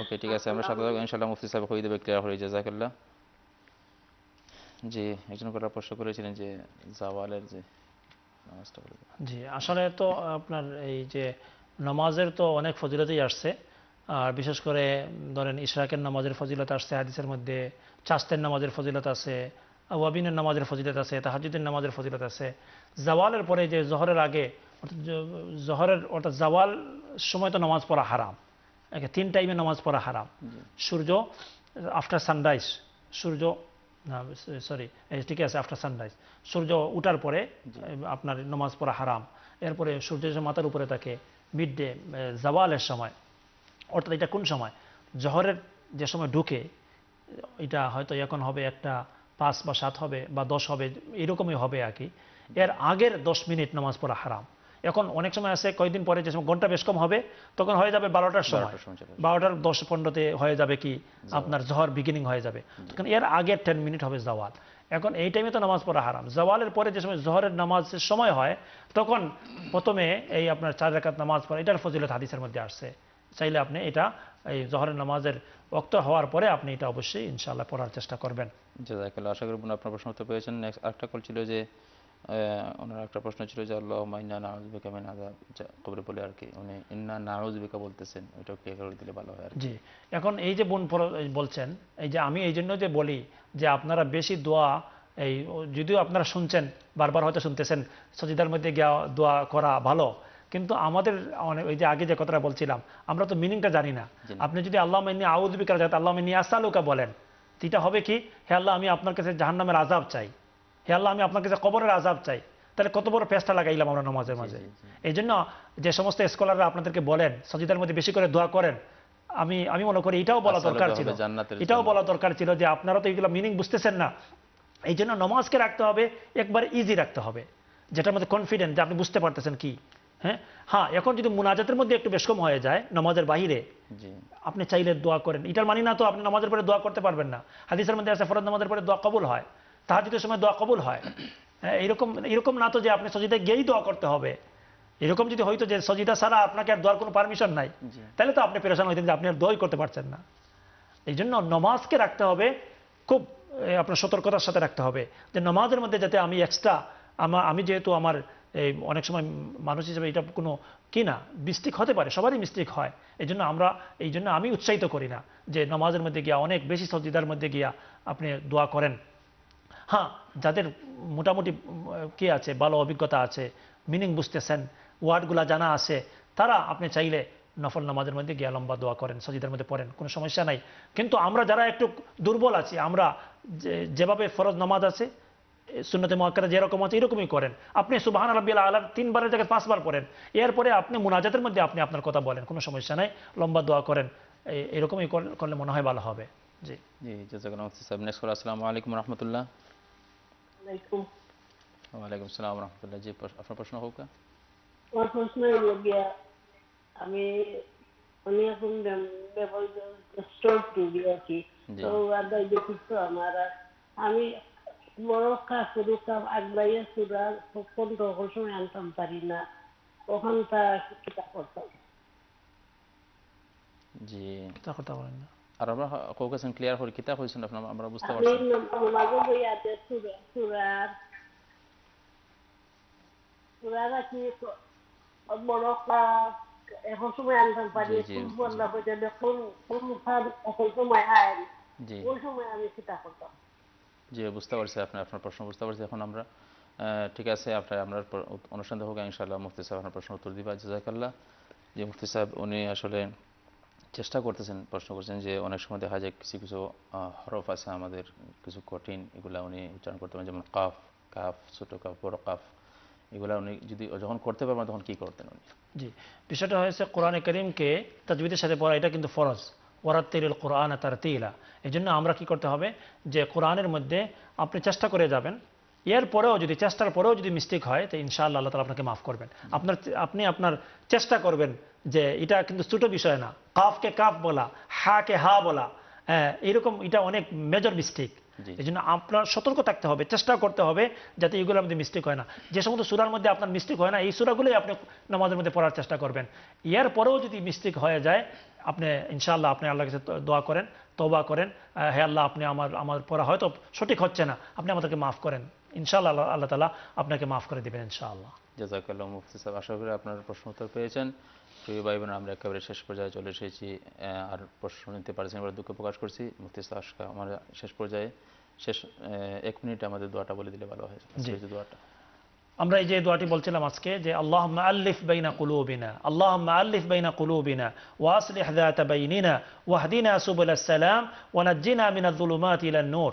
ওকে ঠিক আছে, আমরা সাথে থাকুক ইনশাআল্লাহ মুফতি সাহেব হয়ে দেবে ক্লিয়ার হয়ে জাজাকাল্লাহ জি, একজন করে প্রশ্ন করেছিলেন যে জাওয়ালের যে। জি, আসলে তো আপনার এই যে নামাজের তো অনেক ফজিলতই আসছে, আর বিশেষ করে ধরেন ইশরাকের নামাজের ফজিলত আসছে, হাদিসের মধ্যে চাস্তের নামাজের ফজিলত আছে ওয়াবিনের নামাজের ফজিলত আছে তাহাজুদের নামাজের ফজিলত আছে। জাওয়ালের পরে যে জহরের আগে জহরের, অর্থাৎ জাওয়াল সময় তো নামাজ পড়া হারাম। তিন টাইমে নামাজ পড়া হারাম। সূর্য আফটার সানরাইজ সূর্য না সরি ঠিক আছে আফটার সানরাইজ সূর্য উঠার পরে আপনার নামাজ পড়া হারাম। এরপরে সূর্য যে মাথার উপরে থাকে মিড ডে জাওয়ালের সময় অর্থাৎ এটা কোন সময়? জহরের যে সময় ঢুকে এটা হয়তো এখন হবে একটা পাঁচ বা সাত হবে বা দশ হবে এরকমই হবে আর কি। এর আগের দশ মিনিট নামাজ পড়া হারাম। এখন অনেক সময় আছে কয়েকদিন পরে যে সময় ঘণ্টা বেশ কম হবে তখন হয়ে যাবে বারোটার সময়। বারোটার দশ পনেরোতে হয়ে যাবে কি? আপনার জহর বিগিনিং হয়ে যাবে। তখন এর আগের টেন মিনিট হবে জাওয়াল এখন এই টাইমে তো নামাজ পড়া হারাম। জাওয়ালের পরে যে সময় জহরের নামাজের সময় হয় তখন প্রথমে এই আপনার চার রাকাত নামাজ পড়া এটার ফজিলত হাদিসের মধ্যে আসছে। চাইলে আপনি এটা এই জহরের নামাজের ওক্ত হওয়ার পরে আপনি এটা অবশ্যই ইনশাআল্লাহ পড়ার চেষ্টা করবেন। জাজাকাল্লাহ আশা করি বোন আপনার প্রশ্ন উত্তর পেয়েছেন। নেক্সট আরেকটা কল ছিল যে ওনার একটা প্রশ্ন ছিল যে আল্লাহ ইন্না নাউজবিকা মিন আযাব। কবরে বলে আর কি। উনি ইন্না নাউজবিকা বলতেছেন ওইটাও ক্লিয়ার করে দিলে ভালো হয় আর জি। এখন এই যে বোন বলছেন এই যে আমি এই জন্য যে বলি যে আপনারা বেশি দোয়া এই যদিও আপনারা শুনছেন বারবার হয়তো শুনতেছেন সজিদার মধ্যে গিয়া দোয়া করা ভালো কিন্তু আমাদের অনেক ওই যে আগে যে কথাটা বলছিলাম আমরা তো মিনিংটা জানি না। আপনি যদি আল্লাহ মিনী আউদ্দিকা যাতে আল্লাহ মিনী আসালুকা বলেন এটা হবে কি হে আল্লাহ আমি আপনার কাছে জাহান্নামের আজাব চাই। হে আল্লাহ আমি আপনার কাছে কবরের আজাব চাই তাহলে কত বড় পেস্টা লাগাইলাম আমরা নামাজের মাঝে। এই জন্য যে সমস্ত স্কলাররা আপনাদেরকে বলেন সজিদার মধ্যে বেশি করে দোয়া করেন আমি আমি মনে করি এটাও বলা দরকার ছিল। এটাও বলা দরকার ছিল যে আপনারা তো এগুলো মিনিং বুঝতেছেন না। এই জন্য নমাজকে রাখতে হবে একবার ইজি রাখতে হবে যেটার মধ্যে কনফিডেন্ট যে আপনি বুঝতে পারতেছেন কি। হ্যাঁ? হ্যাঁ এখন যদি মুনাজাতের মধ্যে একটু বেশ কম হয়ে যায় নমাজের বাহিরে আপনি চাইলে দোয়া করেন। এটার মানি না তো আপনি নামাজের পরে দোয়া করতে পারবেন না। হাদিসের মধ্যে আছে ফরজ নামাজের পরে দোয়া কবুল হয়। তাহাজুদের সময় দোয়া কবুল হয়। হ্যাঁ, এরকম এরকম না তো যে আপনি সজিদে গিয়েই দোয়া করতে হবে। এরকম যদি হইতো যে সজিদা ছাড়া আপনাকে আর দোয়ার কোনো পারমিশন নাই তাহলে তো আপনি পেরেশান হইতেন যে আপনি আর দোয়াই করতে পারছেন না। এই জন্য নমাজকে রাখতে হবে খুব আপনার সতর্কতার সাথে রাখতে হবে। যে নমাজের মধ্যে যাতে আমি এক্সট্রা আমার আমি যেহেতু আমার এই অনেক সময় মানুষ হিসেবে এটা কোনো কি না মিস্টেক হতে পারে সবারই মিস্টেক হয়। এই জন্য আমরা এই জন্য আমি উৎসাহিত করি না যে নমাজের মধ্যে গিয়া অনেক বেশি সজিদার মধ্যে গিয়া আপনি দোয়া করেন। হ্যাঁ যাদের মোটামুটি কে আছে, ভালো অভিজ্ঞতা আছে মিনিং বুঝতেছেন, ওয়ার্ডগুলা জানা আছে, তারা আপনি চাইলে নফল নামাজের মধ্যে গিয়া লম্বা দোয়া করেন, সজিদের মধ্যে পড়েন, কোনো সমস্যা নাই। কিন্তু আমরা যারা একটু দুর্বল আছি, আমরা যেভাবে ফরজ নামাজ আছে সুন্নতে মহাকারা যেরকম আছে, এরকমই করেন। আপনি সুবাহান রব্বিল আলম তিনবারের জায়গায় পাঁচবার পড়েন, এরপরে আপনি মুনাজাতের মধ্যে আপনি আপনার কথা বলেন, কোনো সমস্যা নাই, লম্বা দোয়া করেন এরকমই কর- করলে মনে হয় ভালো হবে। জি। জি নেক্সট আসসালামু আলাইকুম রহমতুল্লাহ। আলাইকুম ওয়ালাইকুম আসসালাম রহমতুল্লাহ জি আপনার প্রশ্ন হোক আমার প্রশ্ন হলো গিয়া আমি আমি এখন স্টোর টুবি আছি জি। তো আদায় দেখিস তো আমার আমি বড় কাজ করি সব আগলাইয়া সুরা কোন তখন সময় আনতাম পারি না ওখান তা করতাম জি তা কথা বলেন না আর আমরা কৌকাছেন ক্লিয়ার করে কিতাব হয়েছেন আপনার আমরা বুঝতে পারছি মাঝে বই আছে সুরা সুরার সুরার আছে বড় এখন সময় আনতাম পারি জি, কোন কোন এখন সময় আয় সময় আমি কিতাব করতাম। জি বুঝতে পারছি আপনার আপনার প্রশ্ন বুঝতে পারছি। এখন আমরা ঠিক আছে আপনার আমরা অনুষ্ঠান হোক ইনশাআল্লাহ মুফতি সাহেব আপনার প্রশ্ন উত্তর দিবা। জাজাকাল্লাহ যে মুফতি সাহেব উনি আসলে চেষ্টা করতেছেন, প্রশ্ন করছেন যে অনেক সময় দেখা যায় কিছু কিছু হরফ আছে আমাদের, কিছু কঠিন, এগুলা উনি উচ্চারণ করতে পারেন, যেমন কাফ কাফ, ছোট কাফ, বড় কাফ, এগুলা উনি যদি যখন করতে পারবেন তখন কি করতেন উনি? জি, বিষয়টা হয়েছে কোরআনে করিমকে তাজবিদের সাথে পড়া, এটা কিন্তু ফরজ। ওরাত্তিল কোরআন তার তিলা এই জন্য আমরা কি করতে হবে যে কোরআনের মধ্যে আপনি চেষ্টা করে যাবেন এর পরেও যদি চেষ্টার পরেও যদি মিস্টেক হয় তো ইনশাআল্লাহ আল্লাহ তালা আপনাকে মাফ করবেন। আপনার আপনি আপনার চেষ্টা করবেন যে এটা কিন্তু ছোটো বিষয় না। কাফকে কাফ বলা হাকে হা বলা হ্যাঁ এরকম এটা অনেক মেজর মিস্টেক এই জন্য আপনার সতর্ক থাকতে হবে চেষ্টা করতে হবে যাতে এগুলোর মধ্যে মিস্টেক হয় না। যে সমস্ত সুরার মধ্যে আপনার মিস্টেক হয় না এই সুরাগুলোই আপনি নামাজের মধ্যে পড়ার চেষ্টা করবেন। এর পরেও যদি মিস্টেক হয়ে যায় আপনি ইনশাআল্লাহ আপনি আল্লাহ কাছে দোয়া করেন তবা করেন হে আল্লাহ আপনি আমার আমার পড়া হয়তো সঠিক হচ্ছে না আপনি আমাদেরকে মাফ করেন। ইনশাআল্লাহ আল্লাহ আল্লাহ তালা আপনাকে মাফ করে দেবেন ইনশাআল্লাহ জাজাকাল্লাহ মুফতি সাহেব আশা করি আপনার প্রশ্ন উত্তর পেয়েছেন প্রিয় ভাই বোন আমরা একেবারে শেষ পর্যায়ে চলে এসেছি আহ, আর প্রশ্ন নিতে পারছেন এবার দুঃখ প্রকাশ করছি মুফতি সাহেব আজকে আমরা শেষ পর্যায়ে শেষ আহ, এক মিনিট আমাদের দোয়াটা বলে দিলে ভালো হয় জি। আজকের যে দোয়াটা আমরা এই যে দোয়াটি বলছিলাম আজকে যে আল্লাহ আল্লিফ বাইনা কুলুবিনা আল্লাহ আল্লিফ বাইনা কুলুবিনা ওয়াসলিহ ذات بيننا واهدنا سبل السلام ونجنا من الظلمات إلى النور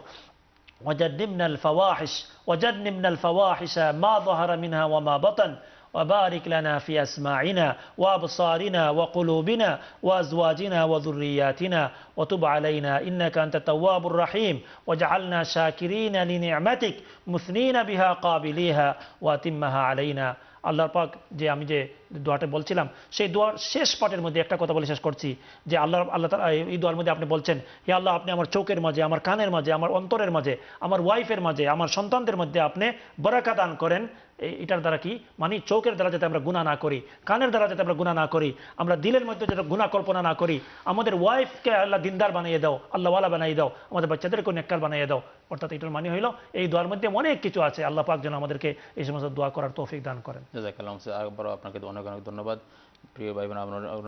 وجنبنا الفواحش وجنبنا الفواحش ما ظهر منها وما بطن. وبارك لنا في أسماعنا وأبصارنا وقلوبنا وأزواجنا وذرياتنا. وتب علينا إنك أنت التواب الرحيم. واجعلنا شاكرين لنعمتك مثنين بها قابليها. وأتمها علينا. আল্লাহর পাক যে আমি যে দোয়াটা বলছিলাম, সেই দোয়ার শেষ পাটের মধ্যে একটা কথা বলে শেষ করছি, যে আল্লাহ আল্লাহ এই- দোয়ার মধ্যে আপনি বলছেন, হে আল্লাহ আপনি আমার চোখের মাঝে, আমার কানের মাঝে, আমার অন্তরের মাঝে, আমার ওয়াইফের মাঝে, আমার সন্তানদের মধ্যে আপনি বরাকা দান করেন এটার দ্বারা কি? মানে চোখের দ্বারা যাতে আমরা গুণা না করি, কানের দ্বারা যাতে আমরা গুণা না করি, আমরা দিলের মধ্যে যাতে গুণা কল্পনা না করি, আমাদের ওয়াইফকে আল্লাহ দিনদার বানিয়ে দাও আল্লাহওয়ালা বানিয়ে দাও, আমাদের বাচ্চাদেরকে নেককার বানিয়ে দাও। অর্থাৎ এটার মানে হইল, এই দোয়ার মধ্যে অনেক কিছু আছে। আল্লাহ পাক যেন আমাদেরকে এই সমস্ত দোয়া করার তৌফিক দান করেন। আপনাকে অনেক অনেক ধন্যবাদ। প্রিয় ভাই বোন